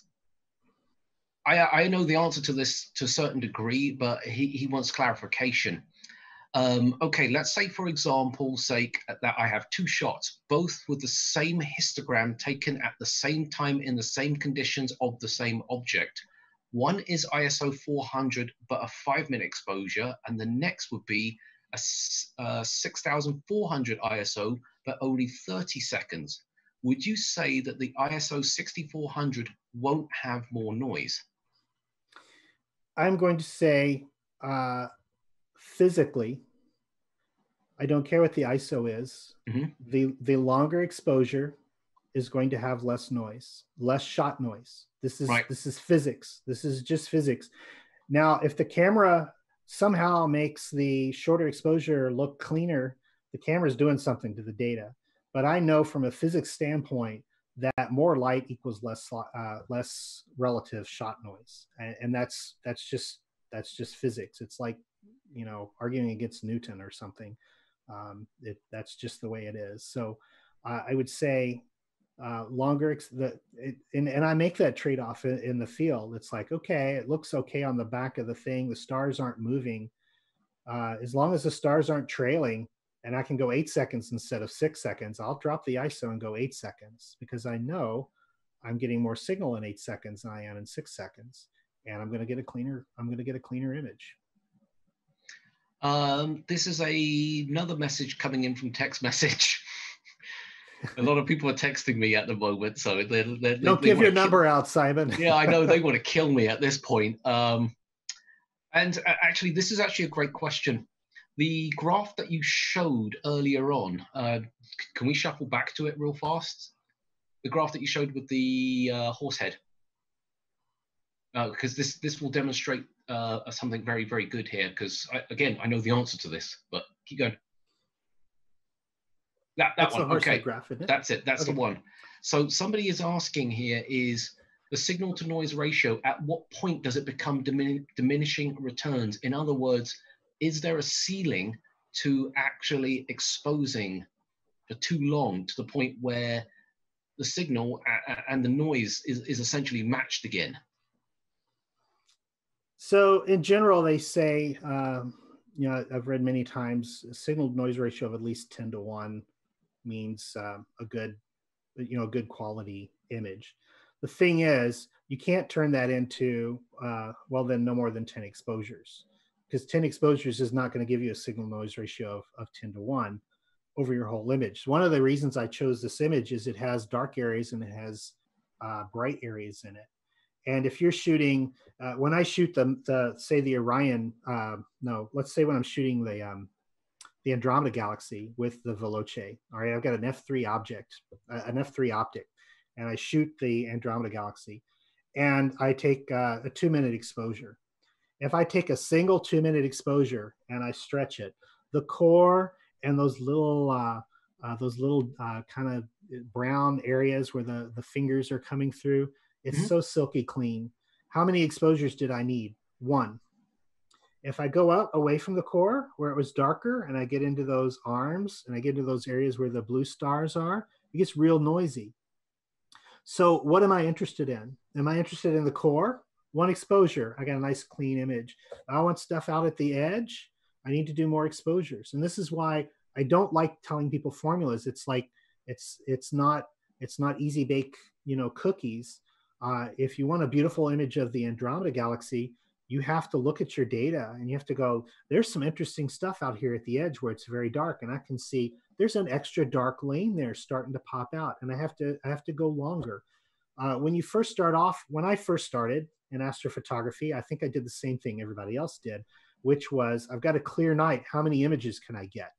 I, I know the answer to this to a certain degree but he, he wants clarification um, okay let's say for example's sake that i have two shots both with the same histogram taken at the same time in the same conditions of the same object one is ISO 400, but a five minute exposure, and the next would be a, a 6400 ISO, but only 30 seconds. Would you say that the ISO 6400 won't have more noise? I'm going to say uh, physically, I don't care what the ISO is. Mm-hmm. The the longer exposure is going to have less noise, less shot noise. This is right. this is physics. This is just physics. Now, if the camera somehow makes the shorter exposure look cleaner, the camera is doing something to the data. But I know from a physics standpoint that more light equals less uh, less relative shot noise, and, and that's that's just that's just physics. It's like you know arguing against Newton or something. Um, it, that's just the way it is. So uh, I would say uh, longer ex- the it, and, and i make that trade-off in, in, the field it's like okay it looks okay on the back of the thing the stars aren't moving uh, as long as the stars aren't trailing and i can go eight seconds instead of six seconds i'll drop the iso and go eight seconds because i know i'm getting more signal in eight seconds than i am in six seconds and i'm going to get a cleaner i'm going to get a cleaner image um, this is a, another message coming in from text message a lot of people are texting me at the moment, so they're, they're, don't they, give your number kill... out, Simon. yeah, I know they want to kill me at this point. Um, and uh, actually, this is actually a great question. The graph that you showed earlier on, uh, can we shuffle back to it real fast? The graph that you showed with the uh, horse head, because uh, this this will demonstrate uh, something very very good here. Because again, I know the answer to this, but keep going. That, that That's one. okay. Graph, That's it. That's okay. the one. So somebody is asking here is the signal to noise ratio, at what point does it become dimin diminishing returns? In other words, is there a ceiling to actually exposing for too long to the point where the signal and the noise is, is essentially matched again? So in general, they say, um, you know, I've read many times, a signal noise ratio of at least 10 to 1 means uh, a good, you know, a good quality image. The thing is, you can't turn that into, uh, well, then no more than 10 exposures because 10 exposures is not going to give you a signal noise ratio of, of 10 to 1. over your whole image. One of the reasons I chose this image is it has dark areas and it has uh, bright areas in it. And if you're shooting, uh, when I shoot the, the say the Orion, uh, no, let's say when I'm shooting the um, the Andromeda Galaxy with the Veloce. All right, I've got an f3 object, uh, an f3 optic, and I shoot the Andromeda Galaxy, and I take uh, a two minute exposure. If I take a single two minute exposure and I stretch it, the core and those little uh, uh, those little kind of brown areas where the the fingers are coming through, it's mm-hmm. so silky clean. How many exposures did I need? One. If I go out away from the core where it was darker and I get into those arms and I get into those areas where the blue stars are, it gets real noisy. So, what am I interested in? Am I interested in the core? One exposure, I got a nice clean image. I want stuff out at the edge. I need to do more exposures. And this is why I don't like telling people formulas. It's like it's it's not it's not easy bake, you know, cookies. Uh, if you want a beautiful image of the Andromeda galaxy, you have to look at your data and you have to go, there's some interesting stuff out here at the edge where it's very dark. And I can see there's an extra dark lane there starting to pop out. And I have to, I have to go longer. Uh, when you first start off, when I first started in astrophotography, I think I did the same thing everybody else did, which was I've got a clear night. How many images can I get?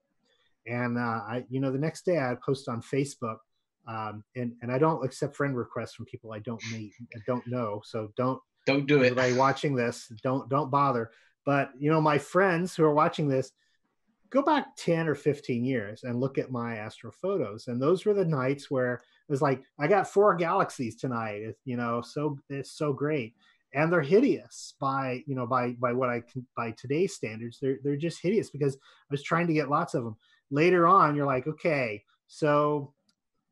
And uh, I, you know, the next day I post on Facebook, um, and and I don't accept friend requests from people I don't meet, I don't know. So don't don't do it. Everybody watching this, don't don't bother. But you know, my friends who are watching this, go back 10 or 15 years and look at my astro photos. And those were the nights where it was like, I got four galaxies tonight. It, you know, so it's so great. And they're hideous by, you know, by by what I can by today's standards. They're they're just hideous because I was trying to get lots of them. Later on, you're like, okay, so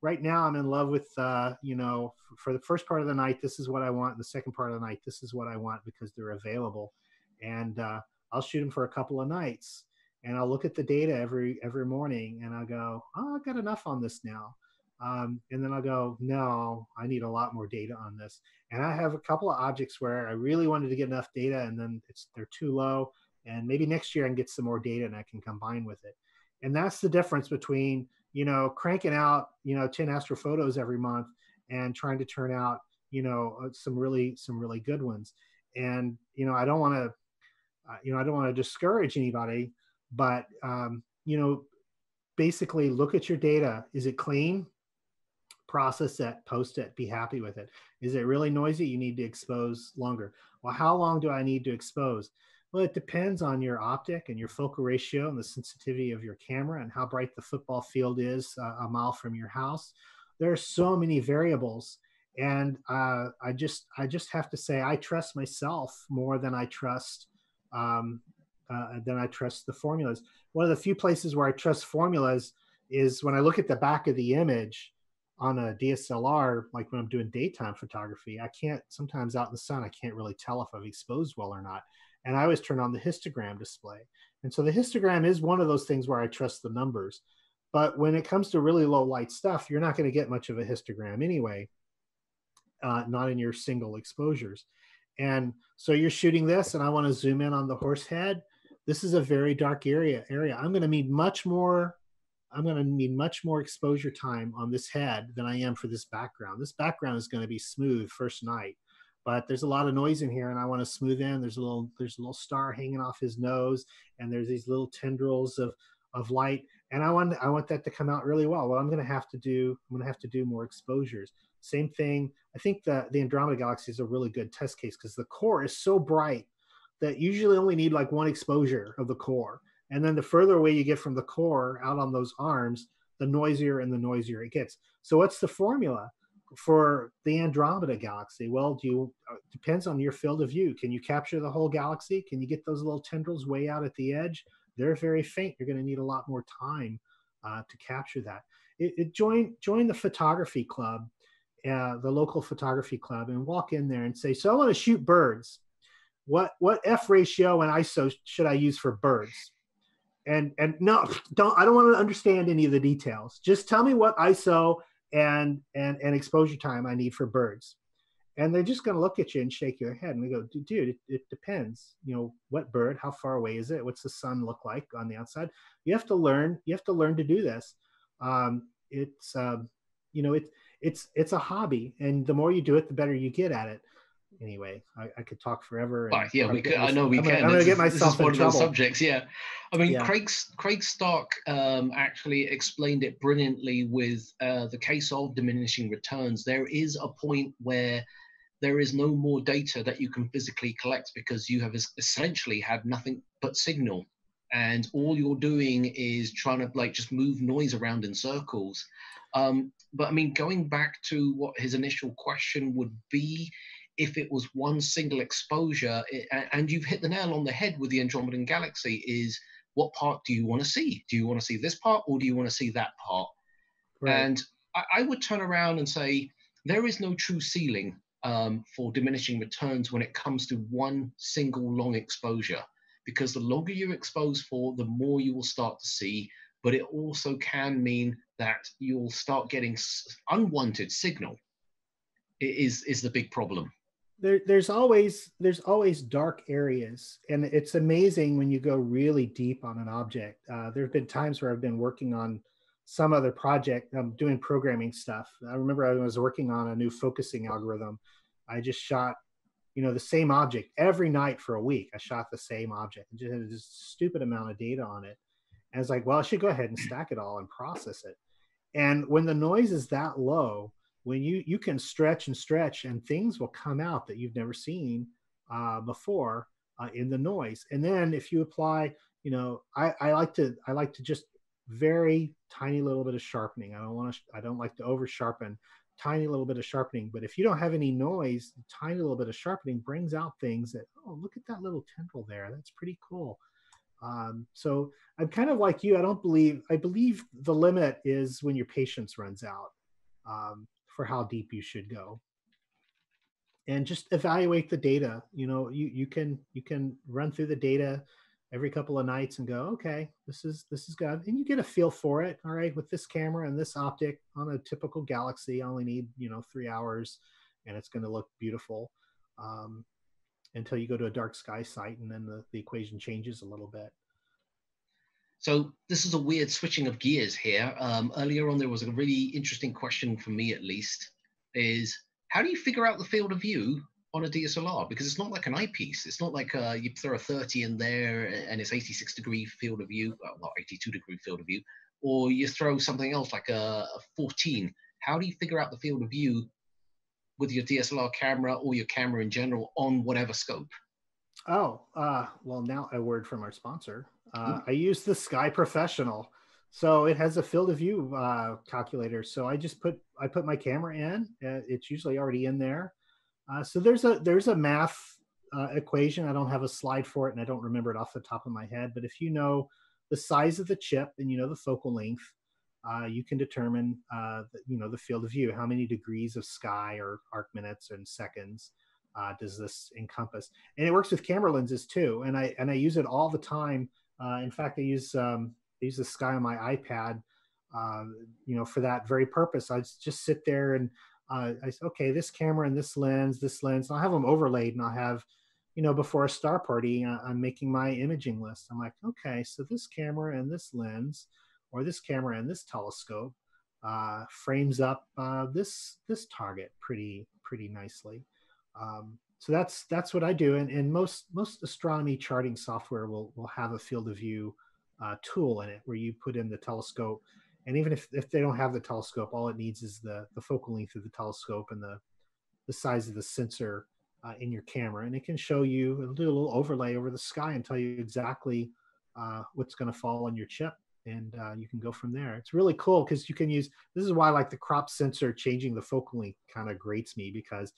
right now I'm in love with, uh, you know, for the first part of the night, this is what I want. The second part of the night, this is what I want because they're available. And uh, I'll shoot them for a couple of nights and I'll look at the data every, every morning and I'll go, oh, I've got enough on this now. Um, and then I'll go, no, I need a lot more data on this. And I have a couple of objects where I really wanted to get enough data and then it's, they're too low. And maybe next year I can get some more data and I can combine with it. And that's the difference between you know, cranking out, you know, 10 astro photos every month and trying to turn out, you know, uh, some really, some really good ones. And, you know, I don't want to, uh, you know, I don't want to discourage anybody, but, um, you know, basically look at your data. Is it clean? Process it, post it, be happy with it. Is it really noisy? You need to expose longer. Well, how long do I need to expose? Well, it depends on your optic and your focal ratio and the sensitivity of your camera and how bright the football field is uh, a mile from your house. There are so many variables, and uh, I just I just have to say I trust myself more than I trust um, uh, than I trust the formulas. One of the few places where I trust formulas is when I look at the back of the image on a DSLR, like when I'm doing daytime photography, I can't sometimes out in the sun, I can't really tell if I've exposed well or not and I always turn on the histogram display. And so the histogram is one of those things where I trust the numbers. But when it comes to really low light stuff, you're not going to get much of a histogram anyway, uh, not in your single exposures. And so you're shooting this, and I want to zoom in on the horse head. This is a very dark area. Area. I'm going to need much more. I'm going to need much more exposure time on this head than I am for this background. This background is going to be smooth first night but there's a lot of noise in here and I want to smooth in. There's a little there's a little star hanging off his nose and there's these little tendrils of of light and I want I want that to come out really well. Well, I'm going to have to do I'm going to have to do more exposures. Same thing. I think the the Andromeda galaxy is a really good test case because the core is so bright that usually only need like one exposure of the core. And then the further away you get from the core out on those arms, the noisier and the noisier it gets. So what's the formula? For the Andromeda galaxy, well, do you uh, depends on your field of view. Can you capture the whole galaxy? Can you get those little tendrils way out at the edge? They're very faint. You're going to need a lot more time uh, to capture that. It, it join join the photography club, uh, the local photography club, and walk in there and say, "So I want to shoot birds. What what f ratio and ISO should I use for birds?" And and no, don't I don't want to understand any of the details. Just tell me what ISO and and and exposure time I need for birds. and they're just going to look at you and shake your head and they go dude it, it, depends. You know what bird how far away is it? What's the sun look like on the outside? You have to learn you have to learn to do this. Um, it's um, you know it, it's it's a hobby and the more you do it the better you get at it anyway I, I could talk forever and yeah we could, i know we I'm can. Gonna, I'm gonna get myself this is one in of trouble. those subjects yeah. I mean Yeah. craig craig stark um, actually explained it brilliantly with uh, the case of diminishing returns. There is a point where there is no more data that you can physically collect because you have essentially had nothing but signal. And all you're doing is trying to like just move noise around in circles. Um, but i mean going back to what his initial question would be if it was one single exposure it, and you've hit the nail on the head with the andromedan galaxy is what part do you want to see do you want to see this part or do you want to see that part Right. and I, I would turn around and say there is no true ceiling um, for diminishing returns when it comes to one single long exposure, because the longer you expose for, the more you will start to see. But it also can mean that you'll start getting unwanted signal. i- Is is the big problem? There, there's always there's always dark areas and it's amazing when you go really deep on an object. Uh, there have been times where i've been working on some other project i'm doing programming stuff. I remember i was working on a new focusing algorithm. I just shot you know the same object every night for a week. I shot the same object and just had this stupid amount of data on it. And it's like well i should go ahead and stack it all and process it. And when the noise is that low when you you can stretch and stretch and things will come out that you've never seen uh, before uh, in the noise. And then if you apply you know I, I like to i like to just very tiny little bit of sharpening. I don't want to i don't like to over sharpen. Tiny little bit of sharpening. But if you don't have any noise tiny little bit of sharpening brings out things that oh look at that little tendril there. That's pretty cool. Um, so i'm kind of like you. I don't believe i believe the limit is when your patience runs out. Um, for how deep you should go. And just evaluate the data you know you you can you can run through the data every couple of nights and go okay this is this is good. And you get a feel for it all right? With this camera and this optic on a typical galaxy i only need you know three hours and it's going to look beautiful um, until you go to a dark sky site and then the, the equation changes a little bit So this is a weird switching of gears here. Um, earlier on, there was a really interesting question for me, at least, is how do you figure out the field of view on a DSLR? Because it's not like an eyepiece. It's not like uh, you throw a 30 in there and it's 86 degree field of view, well, not 82 degree field of view, or you throw something else like a, a 14. How do you figure out the field of view with your DSLR camera or your camera in general on whatever scope? Oh, uh, well, now a word from our sponsor. Uh, I use the Sky Professional, so it has a field of view uh, calculator. So I just put I put my camera in. It's usually already in there. Uh, so there's a there's a math uh, equation. I don't have a slide for it, and I don't remember it off the top of my head. But if you know the size of the chip and you know the focal length, uh, you can determine uh, the, you know the field of view. How many degrees of sky or arc minutes and seconds uh, does this encompass? And it works with camera lenses too. And I and I use it all the time. Uh, in fact, I use um, use the sky on my iPad, uh, you know, for that very purpose. I just sit there and uh, I say, okay, this camera and this lens, this lens. I'll have them overlaid, and I'll have, you know, before a star party, uh, I'm making my imaging list. I'm like, okay, so this camera and this lens, or this camera and this telescope, uh, frames up this this target pretty pretty nicely. Um, so that's that's what I do, and, and most most astronomy charting software will will have a field of view uh, tool in it where you put in the telescope, and even if, if they don't have the telescope, all it needs is the the focal length of the telescope and the the size of the sensor uh, in your camera, and it can show you do a little overlay over the sky and tell you exactly uh, what's going to fall on your chip, and uh, you can go from there. It's really cool because you can use this is why like the crop sensor changing the focal length kind of grates me because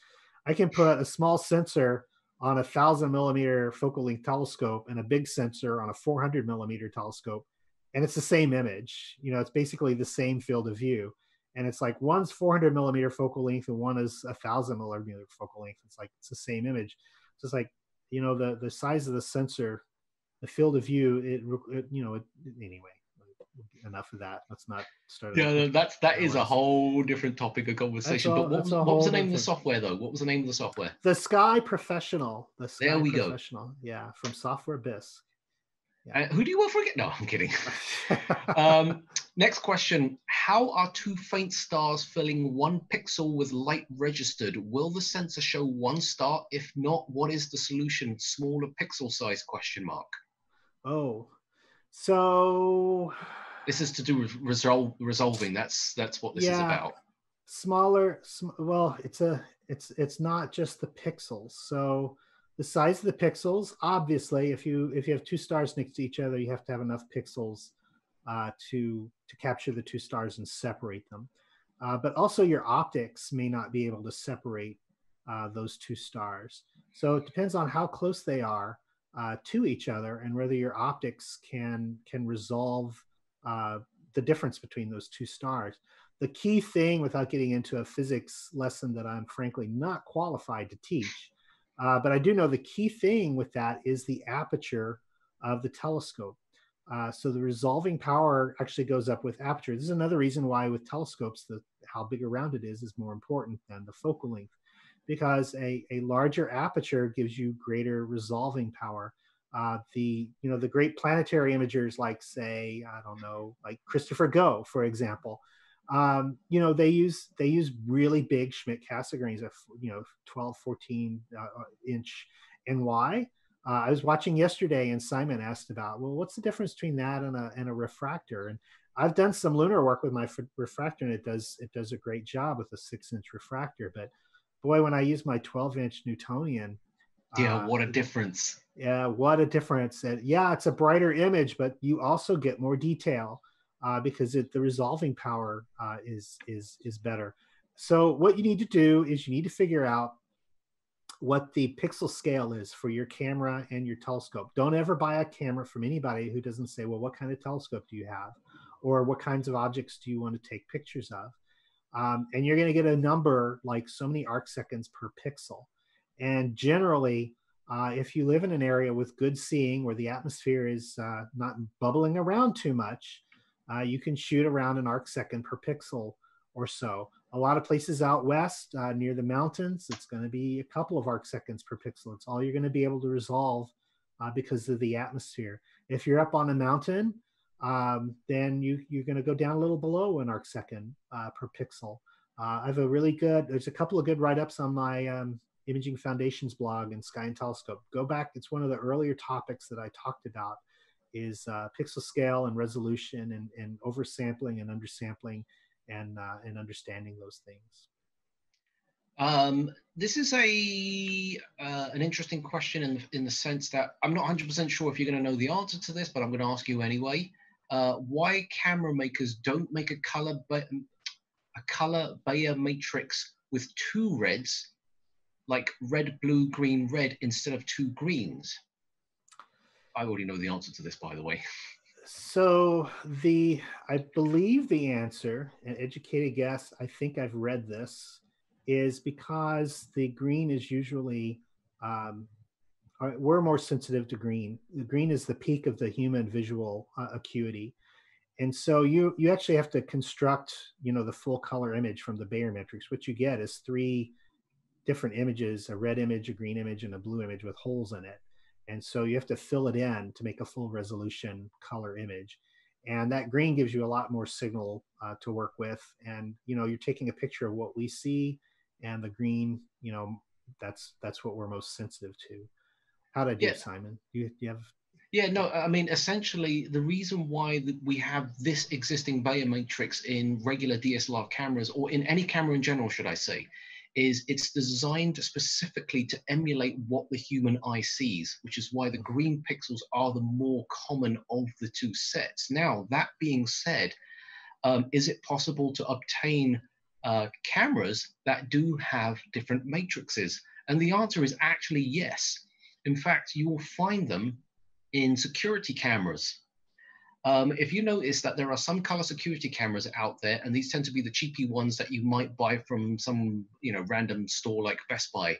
I can put a small sensor on a thousand millimeter focal length telescope and a big sensor on a 400 millimeter telescope, and it's the same image. You know, it's basically the same field of view. And it's like one's 400 millimeter focal length and one is a thousand millimeter focal length. It's like it's the same image. So it's like, you know, the the size of the sensor, the field of view, it, it you know, it, anyway, enough of that. Let's not start. Yeah, that's that is a whole different topic of conversation. All, but what was, what was the name of the software though? What was the name of the software? The Sky Professional. The Sky there we Professional. go. Yeah, from Software Bisque. Yeah. Uh, who do you work for again? No, I'm kidding. um, next question. How are two faint stars filling one pixel with light registered? Will the sensor show one star? If not, what is the solution? Smaller pixel size question mark. Oh, so this is to do with resolve, resolving. That's that's what this yeah, is about. Smaller, sm- well, it's a it's it's not just the pixels. So the size of the pixels, obviously, if you if you have two stars next to each other, you have to have enough pixels uh, to to capture the two stars and separate them. Uh, but also your optics may not be able to separate uh, those two stars. So it depends on how close they are uh, to each other and whether your optics can can resolve uh, the difference between those two stars. The key thing, without getting into a physics lesson that I'm frankly not qualified to teach, uh, but I do know the key thing with that is the aperture of the telescope. Uh, so the resolving power actually goes up with aperture. This is another reason why with telescopes, the how big around it is is more important than the focal length, because a, a larger aperture gives you greater resolving power. Uh, the you know the great planetary imagers like say I don't know like Christopher Go for example, um, you know they use they use really big Schmidt Cassegrains of you know 12, 14 uh, uh, inch NY. Uh, I was watching yesterday, and Simon asked about, well, what's the difference between that and a and a refractor? And I've done some lunar work with my refractor, and it does it does a great job with a six inch refractor. But boy, when I use my 12 inch Newtonian, yeah, uh, what a difference! Yeah, what a difference! And yeah, it's a brighter image, but you also get more detail uh, because it, the resolving power uh, is is is better. So what you need to do is you need to figure out what the pixel scale is for your camera and your telescope. Don't ever buy a camera from anybody who doesn't say, well, what kind of telescope do you have? Or what kinds of objects do you want to take pictures of? Um, and you're going to get a number like so many arc seconds per pixel. And generally, uh, if you live in an area with good seeing where the atmosphere is uh, not bubbling around too much, uh, you can shoot around an arc second per pixel or so. A lot of places out west uh, near the mountains, it's going to be a couple of arc seconds per pixel. It's all you're going to be able to resolve uh, because of the atmosphere. If you're up on a mountain, um, then you, you're going to go down a little below an arc second uh, per pixel. I have a really good, there's a couple of good write ups on my um, Imaging Foundations blog and Sky and Telescope. Go back, it's one of the earlier topics that I talked about is uh, pixel scale and resolution and, and oversampling and undersampling and, uh, and understanding those things. Um, this is a uh, an interesting question in, in the sense that I'm not 100% sure if you're going to know the answer to this, but I'm going to ask you anyway. Uh, why camera makers don't make a color a color Bayer matrix with two reds, like red, blue, green, red, instead of two greens? I already know the answer to this, by the way. So the I believe the answer, an educated guess, I think I've read this, is because the green is usually um, we're more sensitive to green. The green is the peak of the human visual uh, acuity, and so you you actually have to construct you know the full color image from the Bayer matrix. What you get is three different images: a red image, a green image, and a blue image with holes in it and so you have to fill it in to make a full resolution color image. And that green gives you a lot more signal uh, to work with. And, you know, you're taking a picture of what we see and the green, you know, that's, that's what we're most sensitive to. How did I do, yeah. Simon? Do you, do you have yeah, no, I mean, essentially, the reason why we have this existing Bayer matrix in regular DSLR cameras, or in any camera in general, should I say, is it's designed specifically to emulate what the human eye sees, which is why the green pixels are the more common of the two sets. Now, that being said, um, is it possible to obtain uh, cameras that do have different matrices? And the answer is actually yes. In fact, you will find them in security cameras. Um, if you notice that there are some color security cameras out there, and these tend to be the cheapy ones that you might buy from some you know random store like Best Buy,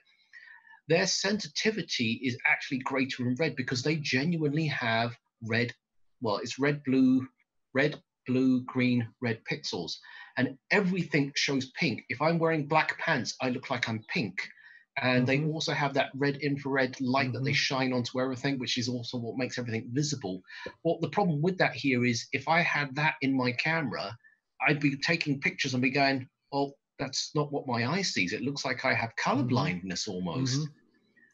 their sensitivity is actually greater in red because they genuinely have red. Well, it's red, blue, red, blue, green, red pixels. And everything shows pink. If I'm wearing black pants, I look like I'm pink. And mm-hmm. they also have that red infrared light mm-hmm. that they mm-hmm. shine onto everything, which is also what makes everything visible. Well, the problem with that here is if I had that in my camera, I'd be taking pictures and be going, well, that's not what my eye sees. It looks like I have color mm-hmm. blindness almost. Mm-hmm.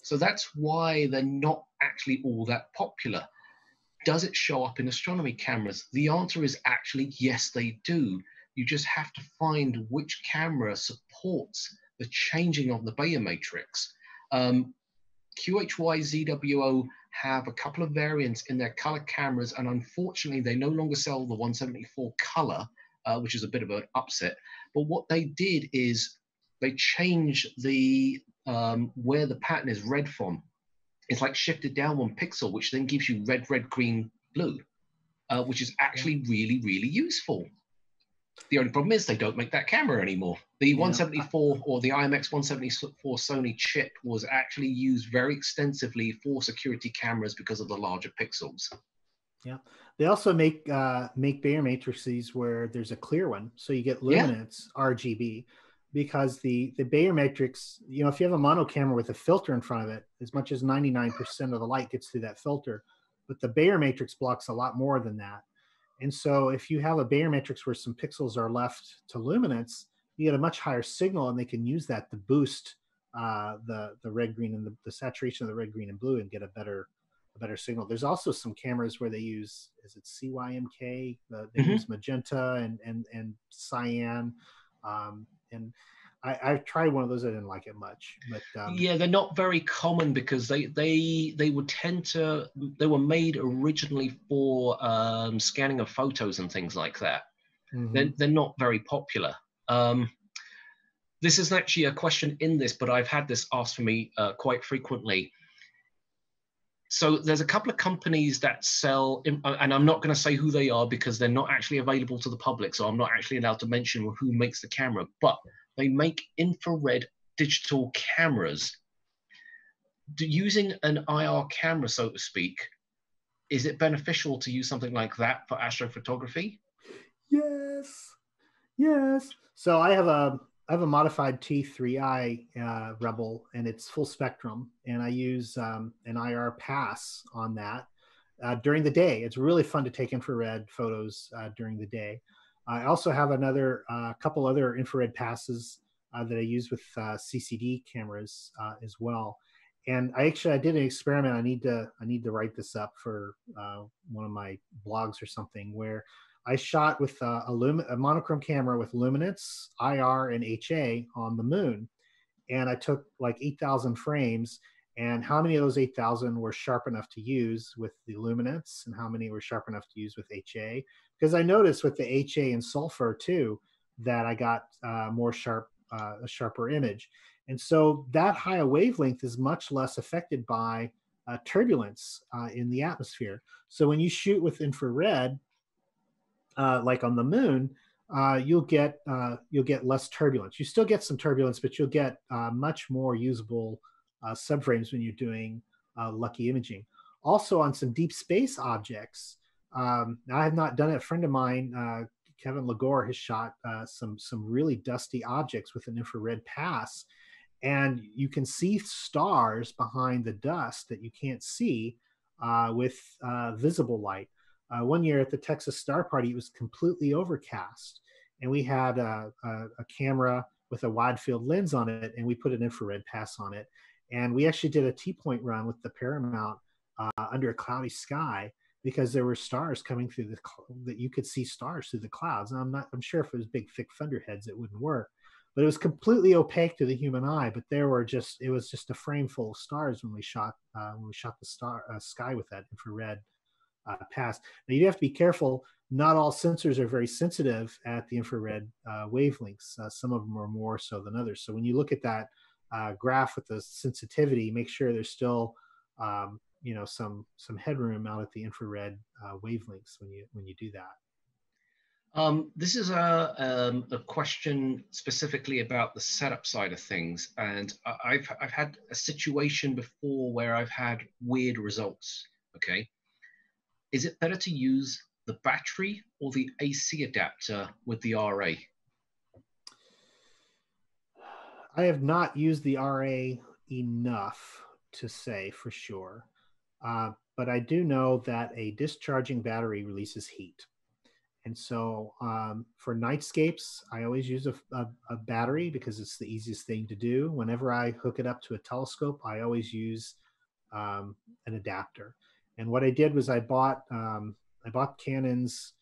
So that's why they're not actually all that popular. Does it show up in astronomy cameras? The answer is actually yes, they do. You just have to find which camera supports the changing of the Bayer matrix. Um, QHY ZWO have a couple of variants in their color cameras, and unfortunately, they no longer sell the 174 color, uh, which is a bit of an upset. But what they did is they changed the um, where the pattern is read from. It's like shifted down one pixel, which then gives you red, red, green, blue, uh, which is actually really, really useful. The only problem is they don't make that camera anymore. The yeah. 174 or the IMX 174 Sony chip was actually used very extensively for security cameras because of the larger pixels. Yeah, they also make uh, make Bayer matrices where there's a clear one, so you get luminance yeah. RGB because the the Bayer matrix, you know, if you have a mono camera with a filter in front of it, as much as 99% of the light gets through that filter, but the Bayer matrix blocks a lot more than that. And so if you have a Bayer matrix where some pixels are left to luminance, you get a much higher signal and they can use that to boost uh, the, the red, green, and the, the saturation of the red, green, and blue and get a better a better signal. There's also some cameras where they use is it CYMK? Uh, they mm-hmm. use magenta and and and cyan, um, and I, I've tried one of those. I didn't like it much, but um, yeah, they're not very common because they they they would tend to they were made originally for um, scanning of photos and things like that. Mm-hmm. They're they're not very popular. Um, this isn't actually a question in this, but I've had this asked for me uh, quite frequently. So there's a couple of companies that sell, uh, and I'm not going to say who they are because they're not actually available to the public. So I'm not actually allowed to mention who makes the camera, but they make infrared digital cameras. Using an IR camera, so to speak, is it beneficial to use something like that for astrophotography? Yes, yes. So I have a I have a modified T3i uh, Rebel, and it's full spectrum, and I use um, an IR pass on that uh, during the day. It's really fun to take infrared photos uh, during the day. I also have another uh, couple other infrared passes uh, that I use with uh, CCD cameras uh, as well. And I actually I did an experiment. I need to I need to write this up for uh, one of my blogs or something where I shot with a, a, lum- a monochrome camera with luminance, IR, and HA on the moon, and I took like eight thousand frames. And how many of those 8000 were sharp enough to use with the luminance? And how many were sharp enough to use with ha because i noticed with the ha and sulfur too that i got uh, more sharp uh, a sharper image. And so that high wavelength is much less affected by uh, turbulence uh, in the atmosphere. So when you shoot with infrared uh, like on the moon uh, you'll get you'll get less turbulence you still get some turbulence but you'll get much more usable uh, subframes when you're doing uh, lucky imaging. Also on some deep space objects. Um, I have not done it. A friend of mine, uh, Kevin Lagore, has shot uh, some some really dusty objects with an infrared pass, and you can see stars behind the dust that you can't see uh, with uh, visible light. One year at the Texas Star Party, it was completely overcast, and we had a, a, a camera with a wide field lens on it, and we put an infrared pass on it, and we actually did a T point run with the Paramount uh, under a cloudy sky because there were stars coming through the that you could see stars through the clouds. And I'm not I'm sure if it was big thick thunderheads it wouldn't work, but it was completely opaque to the human eye. But there were just it was just a frame full of stars when we shot uh, when we shot the star uh, sky with that infrared uh. Now you have to be careful. Not all sensors are very sensitive at the infrared uh, wavelengths. Uh, some of them are more so than others. So when you look at that uh, graph with the sensitivity, make sure there's still um, you know some some headroom out at the infrared uh, wavelengths when you when you do that. Um, this is a, um, a question specifically about the setup side of things, and I've I've had a situation before where I've had weird results. Okay, is it better to use the battery or the AC adapter with the RA? I have not used the RA enough to say for sure. Uh, but I do know that a discharging battery releases heat. And so um, for nightscapes, I always use a, a, a, battery because it's the easiest thing to do. Whenever I hook it up to a telescope, I always use um, an adapter. And what I did was I bought um, I bought Canon's.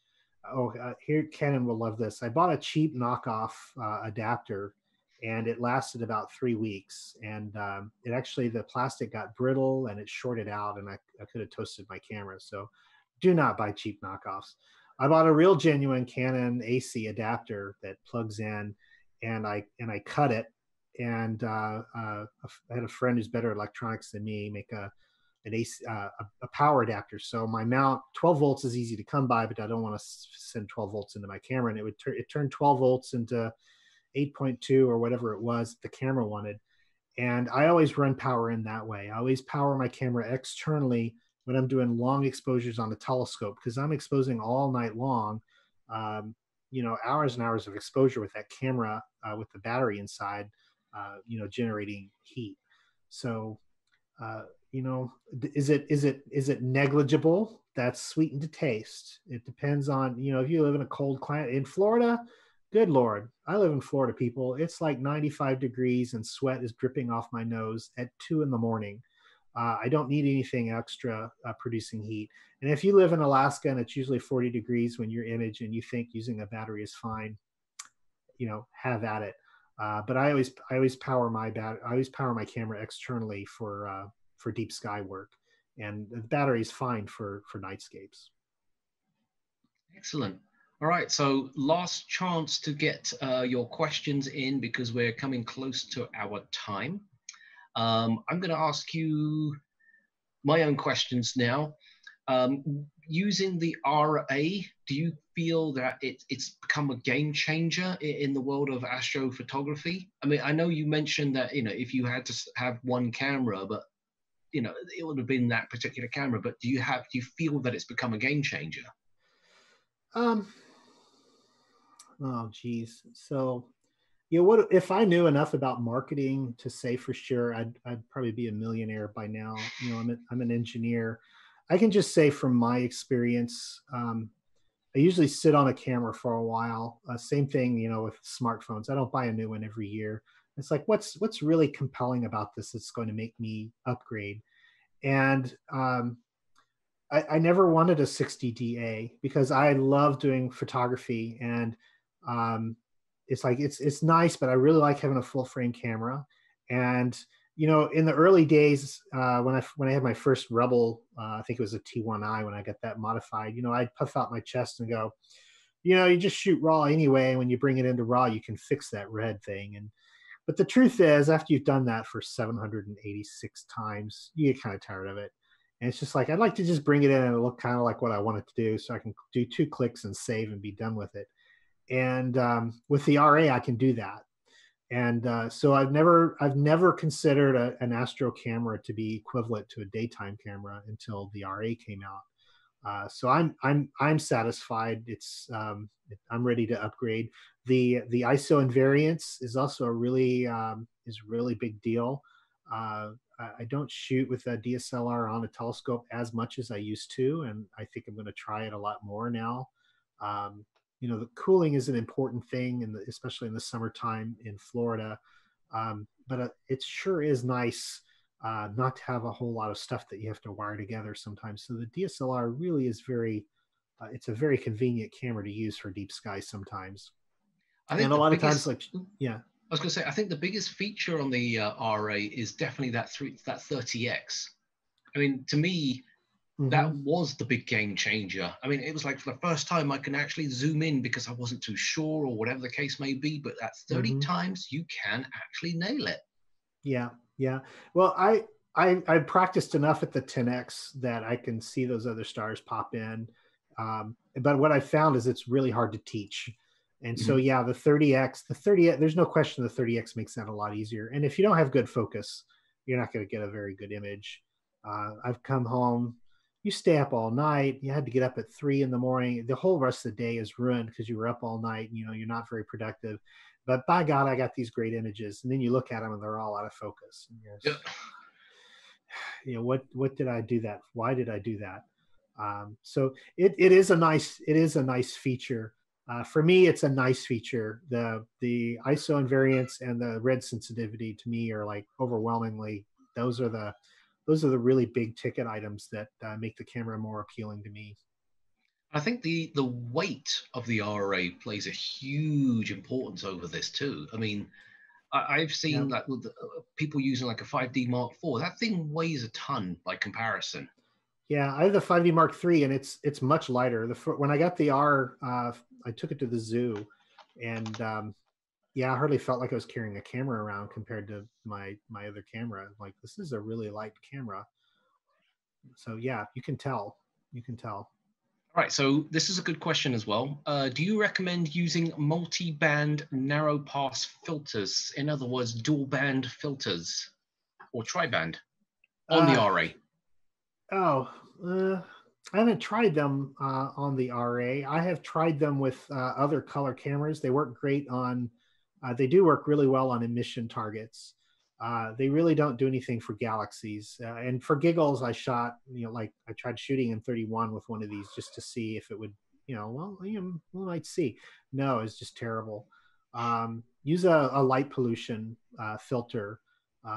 Oh, uh, here Canon will love this. I bought a cheap knockoff uh, adapter and it lasted about three weeks. And um, it actually, the plastic got brittle and it shorted out, and I, I could have toasted my camera. So do not buy cheap knockoffs. I bought a real genuine Canon AC adapter that plugs in, and I and I cut it. And uh, uh, I had a friend who's better at electronics than me make a an AC, uh, a, power adapter. So my mount, 12 volts is easy to come by, but I don't want to send 12 volts into my camera. And it would turn it turned 12 volts into 8.2 or whatever it was the camera wanted. And I always run power in that way. I always power my camera externally when I'm doing long exposures on the telescope because I'm exposing all night long, um, you know, hours and hours of exposure with that camera uh, with the battery inside, uh, you know, generating heat. So, uh, you know, is it is it is it negligible? That's sweetened to taste. It depends on you know if you live in a cold climate in Florida good lord i live in florida people it's like 95 degrees and sweat is dripping off my nose at 2 in the morning uh, i don't need anything extra uh, producing heat and if you live in alaska and it's usually 40 degrees when you're image and you think using a battery is fine you know have at it uh, but i always i always power my bat i always power my camera externally for uh, for deep sky work and the battery is fine for for nightscapes excellent all right, so last chance to get uh, your questions in because we're coming close to our time. Um, I'm going to ask you my own questions now. Um, using the RA, do you feel that it, it's become a game changer in, in the world of astrophotography? I mean, I know you mentioned that you know if you had to have one camera, but you know it would have been that particular camera. But do you have do you feel that it's become a game changer? Um, Oh, geez. So, you know what if I knew enough about marketing to say for sure, I'd, I'd probably be a millionaire by now. You know, I'm, a, I'm an engineer. I can just say from my experience, um, I usually sit on a camera for a while. Uh, same thing, you know, with smartphones. I don't buy a new one every year. It's like, what's what's really compelling about this that's going to make me upgrade? And um, I, I never wanted a 60 DA because I love doing photography and um, it's like it's it's nice, but I really like having a full frame camera. And you know, in the early days uh, when I when I had my first Rebel, uh, I think it was a T1i when I got that modified. You know, I'd puff out my chest and go, you know, you just shoot raw anyway. And when you bring it into raw, you can fix that red thing. And but the truth is, after you've done that for 786 times, you get kind of tired of it. And it's just like I'd like to just bring it in and look kind of like what I want it to do, so I can do two clicks and save and be done with it and um, with the RA, I can do that. And uh, so I've never I've never considered a, an Astro camera to be equivalent to a daytime camera until the RA came out. Uh, so I'm I'm I'm satisfied. It's um, I'm ready to upgrade. The the ISO invariance is also a really um, is really big deal. Uh, I don't shoot with a DSLR on a telescope as much as I used to, and I think I'm going to try it a lot more now. Um, you know the cooling is an important thing and especially in the summertime in florida um, but uh, it sure is nice uh, not to have a whole lot of stuff that you have to wire together sometimes so the dslr really is very uh, it's a very convenient camera to use for deep sky sometimes and a lot biggest, of times like yeah I was going to say, I think the biggest feature on the uh, RA is definitely that three, that 30x. I mean, to me, Mm-hmm. That was the big game changer. I mean, it was like for the first time I can actually zoom in because I wasn't too sure or whatever the case may be. But at 30 mm-hmm. times, you can actually nail it. Yeah, yeah. Well, I I I practiced enough at the 10x that I can see those other stars pop in. Um, but what I found is it's really hard to teach. And so, mm-hmm. yeah, the 30x, the 30, there's no question the 30x makes that a lot easier. And if you don't have good focus, you're not going to get a very good image. Uh, I've come home you stay up all night. You had to get up at three in the morning. The whole rest of the day is ruined because you were up all night. And, you know, you're not very productive. But by God, I got these great images. And then you look at them and they're all out of focus. Yeah. You know what? What did I do that? Why did I do that? Um, so it, it is a nice it is a nice feature. Uh, for me, it's a nice feature. The the ISO invariance and the red sensitivity to me are like overwhelmingly those are the those are the really big ticket items that uh, make the camera more appealing to me. I think the the weight of the RA plays a huge importance over this too. I mean, I, have seen yeah. like with the, uh, people using like a 5D Mark IV. That thing weighs a ton by comparison. Yeah, I have the 5D Mark III, and it's it's much lighter. The when I got the R, uh, I took it to the zoo, and um, yeah, I hardly felt like I was carrying a camera around compared to my my other camera. Like this is a really light camera. So yeah, you can tell. You can tell. All right, so this is a good question as well. Uh, do you recommend using multi-band narrow pass filters? In other words, dual band filters or tri-band on uh, the RA? Oh, uh, I haven't tried them uh, on the RA. I have tried them with uh, other color cameras. They work great on uh, they do work really well on emission targets. Uh, they really don't do anything for galaxies. Uh, and for giggles, I shot, you know, like I tried shooting M31 with one of these just to see if it would, you know, well, you know, we might see. No, it's just terrible. Um, use a, a, light pollution filter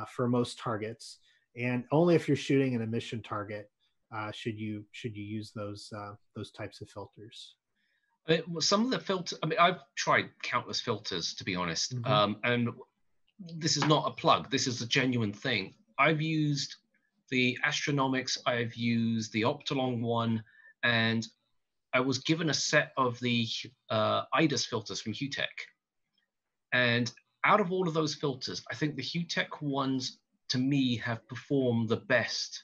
for most targets, and only if you're shooting an emission target uh, should you should you use those those types of filters. Some of the filters. I mean, I've tried countless filters to be honest, mm-hmm. um, and this is not a plug. This is a genuine thing. I've used the Astronomics. I've used the Optolong one, and I was given a set of the uh, IDAS filters from Hutech. And out of all of those filters, I think the Hutech ones to me have performed the best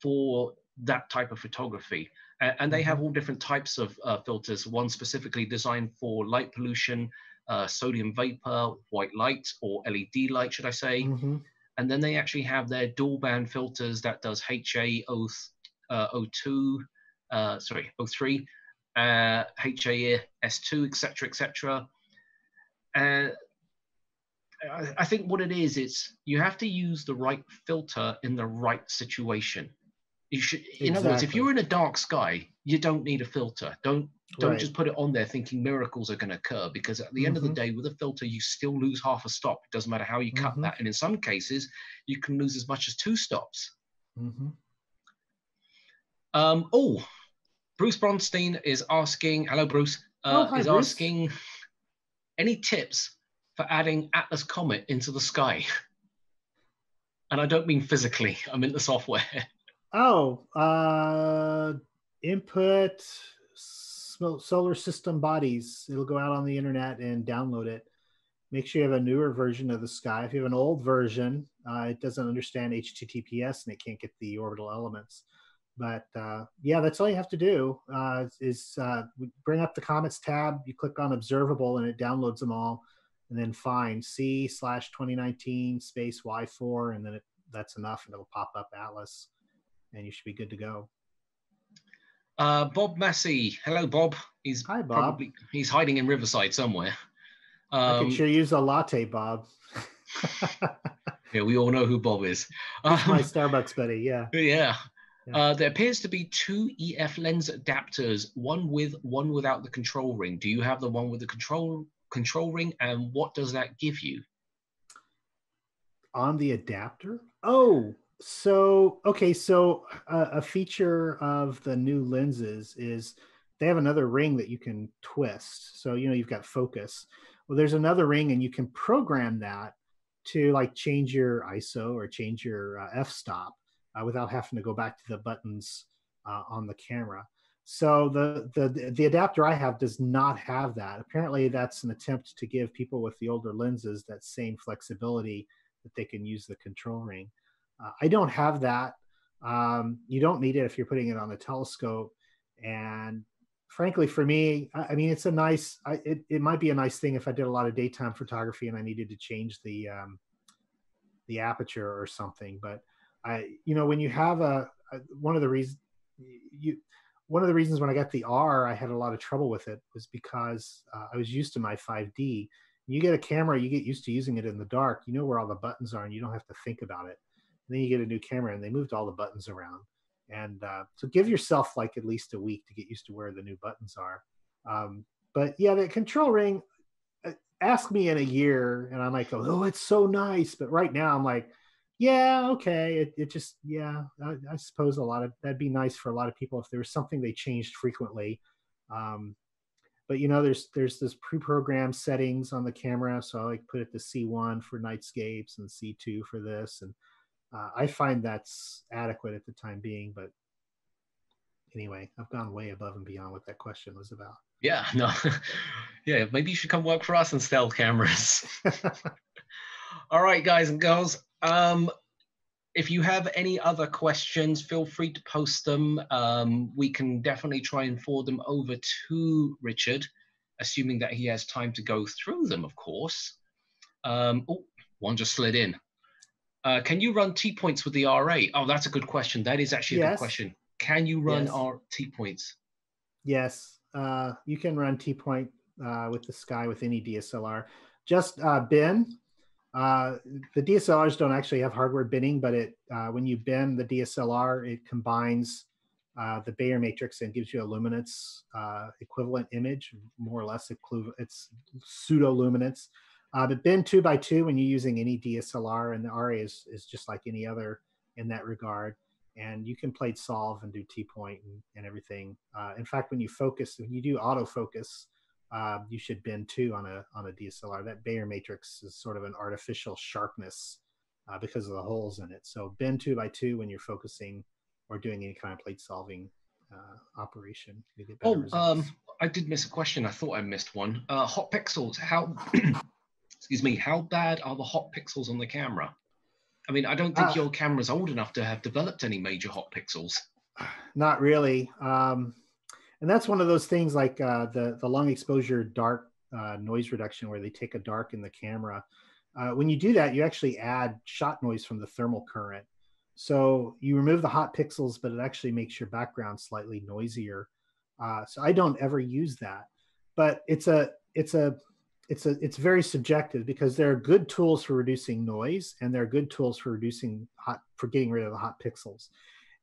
for that type of photography and they have mm-hmm. all different types of uh, filters. One specifically designed for light pollution, uh, sodium vapor, white light, or LED light, should I say? Mm-hmm. And then they actually have their dual band filters that does HA 02, uh, sorry, 03, uh, HA S2, etc., etc. I think what it is, it's you have to use the right filter in the right situation. You should, in exactly. other words, if you're in a dark sky, you don't need a filter. Don't don't right. just put it on there thinking miracles are going to occur because at the mm-hmm. end of the mm-hmm. day, with a filter, you still lose half a stop. It doesn't matter how you cut mm-hmm. that, and in some cases, you can lose as much as two stops. Mm-hmm. Um, oh, Bruce Bronstein is asking. Hello, Bruce. Uh, oh, hi, is Bruce. asking any tips for adding Atlas Comet into the sky. And I don't mean physically. I mean the software. Oh, uh, input solar system bodies. It'll go out on the internet and download it. Make sure you have a newer version of the sky. If you have an old version, uh, it doesn't understand HTTPS and it can't get the orbital elements. But uh, yeah, that's all you have to do uh, is uh, bring up the Comets tab. You click on Observable and it downloads them all. And then find C slash 2019 space Y4, and then it, that's enough, and it'll pop up Atlas and you should be good to go. Uh, Bob Massey. Hello, Bob. He's Hi, Bob. Probably, he's hiding in Riverside somewhere. Um, I can sure use a latte, Bob. yeah, we all know who Bob is. Um, my Starbucks buddy. Yeah. Yeah. yeah. Uh, there appears to be two EF lens adapters, one with, one without the control ring. Do you have the one with the control control ring, and what does that give you? On the adapter? Oh, so okay so uh, a feature of the new lenses is they have another ring that you can twist so you know you've got focus well there's another ring and you can program that to like change your iso or change your uh, f-stop uh, without having to go back to the buttons uh, on the camera so the, the the adapter i have does not have that apparently that's an attempt to give people with the older lenses that same flexibility that they can use the control ring uh, I don't have that. Um, you don't need it if you're putting it on the telescope. And frankly, for me, I, I mean, it's a nice. I, it it might be a nice thing if I did a lot of daytime photography and I needed to change the um, the aperture or something. But I, you know, when you have a, a one of the reasons you one of the reasons when I got the R, I had a lot of trouble with it was because uh, I was used to my 5D. You get a camera, you get used to using it in the dark. You know where all the buttons are, and you don't have to think about it. And then you get a new camera, and they moved all the buttons around. And uh, so give yourself like at least a week to get used to where the new buttons are. Um, but yeah, the control ring. Uh, ask me in a year, and I might go, "Oh, it's so nice." But right now, I'm like, yeah, okay. It, it just, yeah, I, I, suppose a lot of that'd be nice for a lot of people if there was something they changed frequently. Um, but you know, there's there's this pre-programmed settings on the camera, so I like put it to C1 for nightscapes and C2 for this, and uh, I find that's adequate at the time being. But anyway, I've gone way above and beyond what that question was about. Yeah, no, yeah, maybe you should come work for us and sell cameras. All right, guys and girls. Um, if you have any other questions, feel free to post them. Um, we can definitely try and forward them over to Richard, assuming that he has time to go through them, of course. Um, oh, one just slid in. Uh, can you run T points with the RA? Oh, that's a good question. That is actually a yes. good question. Can you run yes. our T points? Yes, uh, you can run T point uh, with the Sky with any DSLR. Just uh, bin, uh, the DSLRs don't actually have hardware binning, but it uh, when you bin the DSLR, it combines uh, the Bayer matrix and gives you a luminance uh, equivalent image, more or less. It's pseudo luminance. Uh, but bin two by two when you're using any DSLR, and the RA is, is just like any other in that regard. And you can plate solve and do T point and, and everything. in fact, when you focus, when you do autofocus, uh, you should bin two on a on a DSLR. That Bayer matrix is sort of an artificial sharpness uh, because of the holes in it. So bin two by two when you're focusing or doing any kind of plate solving uh, operation. oh, um, I did miss a question. I thought I missed one. Uh, hot pixels. How? excuse me. How bad are the hot pixels on the camera? I mean, I don't think uh, your camera's old enough to have developed any major hot pixels. Not really. Um, and that's one of those things like uh, the the long exposure dark uh, noise reduction where they take a dark in the camera. Uh, when you do that, you actually add shot noise from the thermal current. So you remove the hot pixels, but it actually makes your background slightly noisier. Uh, so I don't ever use that, but it's a it's a it's a it's very subjective because there are good tools for reducing noise and there are good tools for reducing hot for getting rid of the hot pixels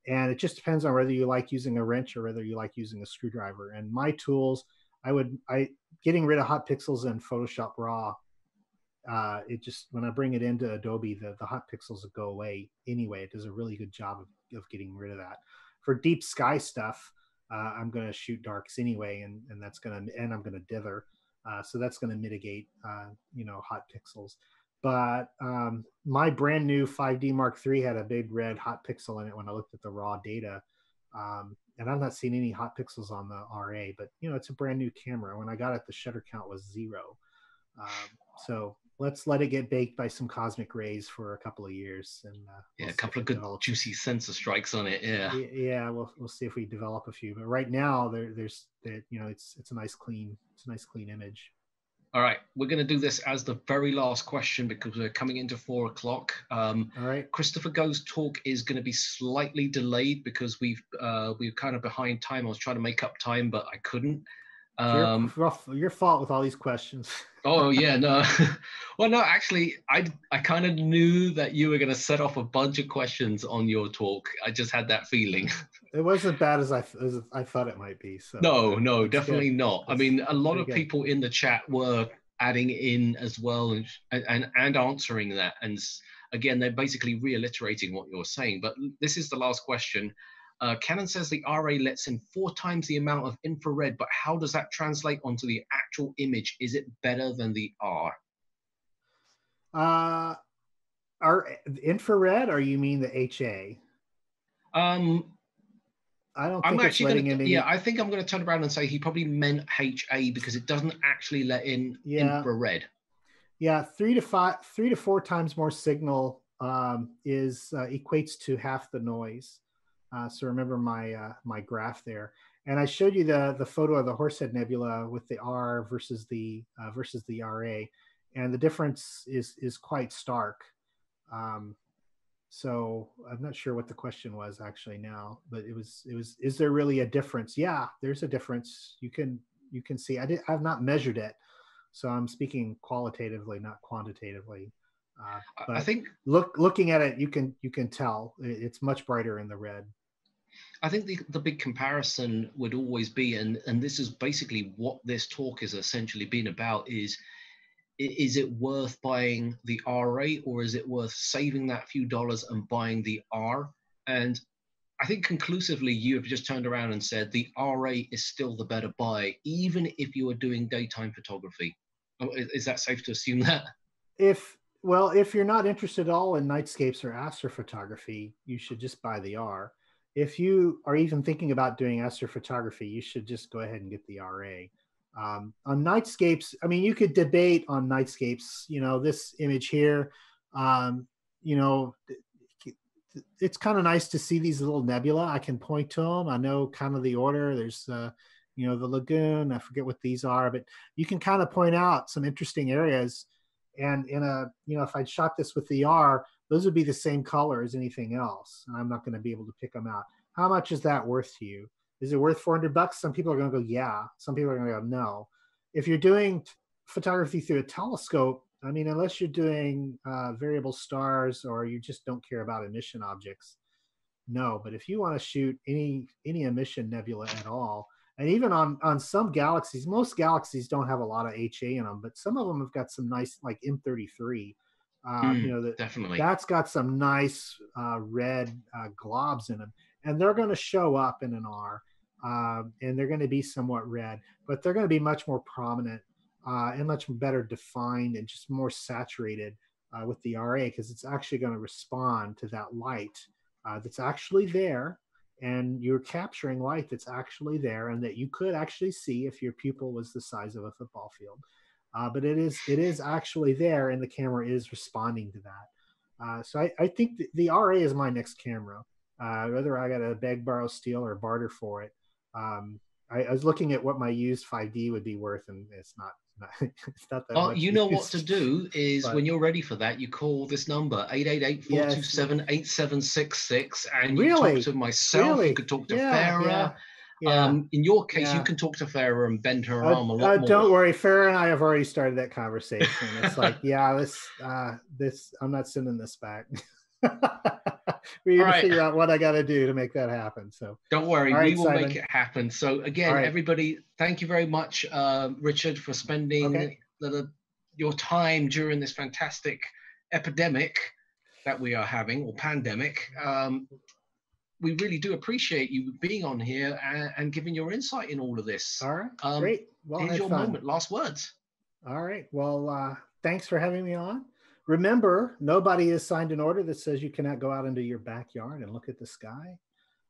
and it just depends on whether you like using a wrench or whether you like using a screwdriver. And my tools i would i getting rid of hot pixels in photoshop raw uh, it just when i bring it into adobe the, the hot pixels go away anyway. It does a really good job of, of getting rid of that. For deep sky stuff uh, i'm going to shoot darks anyway and, and that's going to and i'm going to dither uh, so that's going to mitigate uh, you know hot pixels but um, my brand new 5D Mark III had a big red hot pixel in it when I looked at the raw data. Um, and I'm not seeing any hot pixels on the RA, but you know, it's a brand new camera. When I got it, the shutter count was zero. Um, so let's let it get baked by some cosmic rays for a couple of years. And uh, yeah, we'll a couple of good develop. juicy sensor strikes on it. Yeah. Yeah. We'll, we'll see if we develop a few, but right now there, there's that, you know, it's, it's a nice clean, it's a nice clean image. All right, we're going to do this as the very last question because we're coming into four o'clock. Um, All right. Christopher Go's talk is going to be slightly delayed because we've uh, we're kind of behind time. I was trying to make up time, but I couldn't. Um, your, your fault with all these questions. oh yeah, no. well, no, actually, I I kind of knew that you were going to set off a bunch of questions on your talk. I just had that feeling. It wasn't bad as I as I thought it might be. So no, no, definitely good. not. I mean, a lot of good. people in the chat were adding in as well and and and answering that. And again, they're basically reiterating what you're saying. But this is the last question. Uh, Canon says the RA lets in four times the amount of infrared, but how does that translate onto the actual image? Is it better than the R? Uh, are infrared, or you mean the HA? Um, I don't. I'm actually going to. Yeah, I think I'm going to turn around and say he probably meant HA because it doesn't actually let in yeah. infrared. Yeah, three to five, three to four times more signal um, is uh, equates to half the noise. Uh, so remember my uh, my graph there, and I showed you the the photo of the Horsehead Nebula with the R versus the uh, versus the RA, and the difference is is quite stark. Um, So I'm not sure what the question was actually now, but it was it was is there really a difference? Yeah, there's a difference. You can you can see. I did I've not measured it, so I'm speaking qualitatively, not quantitatively. Uh, I think look looking at it, you can you can tell it's much brighter in the red. I think the, the big comparison would always be, and, and this is basically what this talk has essentially been about, is is it worth buying the RA or is it worth saving that few dollars and buying the R? And I think conclusively you have just turned around and said the RA is still the better buy, even if you are doing daytime photography. Oh, is that safe to assume that? If well, if you're not interested at all in nightscapes or astrophotography, you should just buy the R. If you are even thinking about doing astrophotography, you should just go ahead and get the RA. Um, on nightscapes, I mean, you could debate on nightscapes. You know, this image here, um, you know, it's kind of nice to see these little nebula. I can point to them. I know kind of the order. There's, uh, you know, the lagoon. I forget what these are, but you can kind of point out some interesting areas. And in a, you know, if I shot this with the R, those would be the same color as anything else. And I'm not going to be able to pick them out. How much is that worth to you? Is it worth 400 bucks? Some people are going to go, yeah. Some people are going to go, no. If you're doing photography through a telescope, I mean, unless you're doing uh, variable stars or you just don't care about emission objects, no. But if you want to shoot any any emission nebula at all, and even on on some galaxies, most galaxies don't have a lot of HA in them, but some of them have got some nice like M33. Uh, mm, you know, that definitely that's got some nice uh, red uh, globs in them, and they're going to show up in an R uh, and they're going to be somewhat red, but they're going to be much more prominent uh, and much better defined and just more saturated uh, with the RA because it's actually going to respond to that light uh, that's actually there. And you're capturing light that's actually there and that you could actually see if your pupil was the size of a football field. Uh, but it is it is actually there, and the camera is responding to that. Uh, so I, I think the, the, RA is my next camera. uh, whether I got to beg, borrow, steal, or barter for it, um, I, I, was looking at what my used 5D would be worth, and it's not. not it's not that. Oh, you know used. what to do is but, when you're ready for that, you call this number 888-427-8766, and you really? talk to myself. Really? You could talk to yeah, Farah. Yeah. Yeah. Um, in your case, yeah. you can talk to Farah and bend her uh, arm a lot uh, more. Don't worry, Farah and I have already started that conversation. It's like, yeah, this, uh, this, I'm not sending this back. we need right. to figure out what I got to do to make that happen. So don't worry, right, we will Simon. make it happen. So again, right. everybody, thank you very much, uh, Richard, for spending okay. the, your time during this fantastic epidemic that we are having or pandemic. Um, we really do appreciate you being on here and, and, giving your insight in all of this. All right, um, great. Well, here's your fun. moment. Last words. All right. Well, uh, thanks for having me on. Remember, nobody has signed an order that says you cannot go out into your backyard and look at the sky.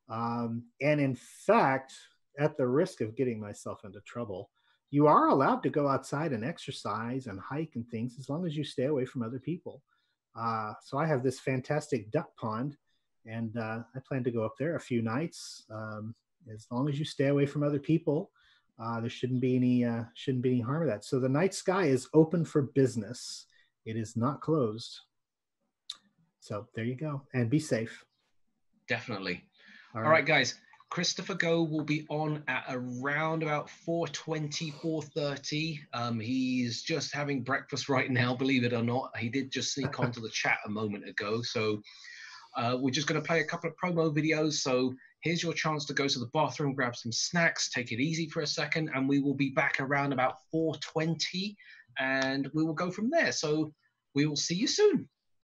Um, and in fact, at the risk of getting myself into trouble, you are allowed to go outside and exercise and hike and things as long as you stay away from other people. Uh, so I have this fantastic duck pond, and uh, I plan to go up there a few nights. Um, as long as you stay away from other people, uh, there shouldn't be any uh, shouldn't be any harm of that. So the night sky is open for business. It is not closed. So there you go. And be safe. Definitely. All right, All right guys. Christopher Go will be on at around about 4.20, 4.30. Um, he's just having breakfast right now, believe it or not. He did just sneak onto the chat a moment ago. So uh, we're just going to play a couple of promo videos. So here's your chance to go to the bathroom, grab some snacks, take it easy for a second, and we will be back around about 4.20 and we will go from there. So we will see you soon.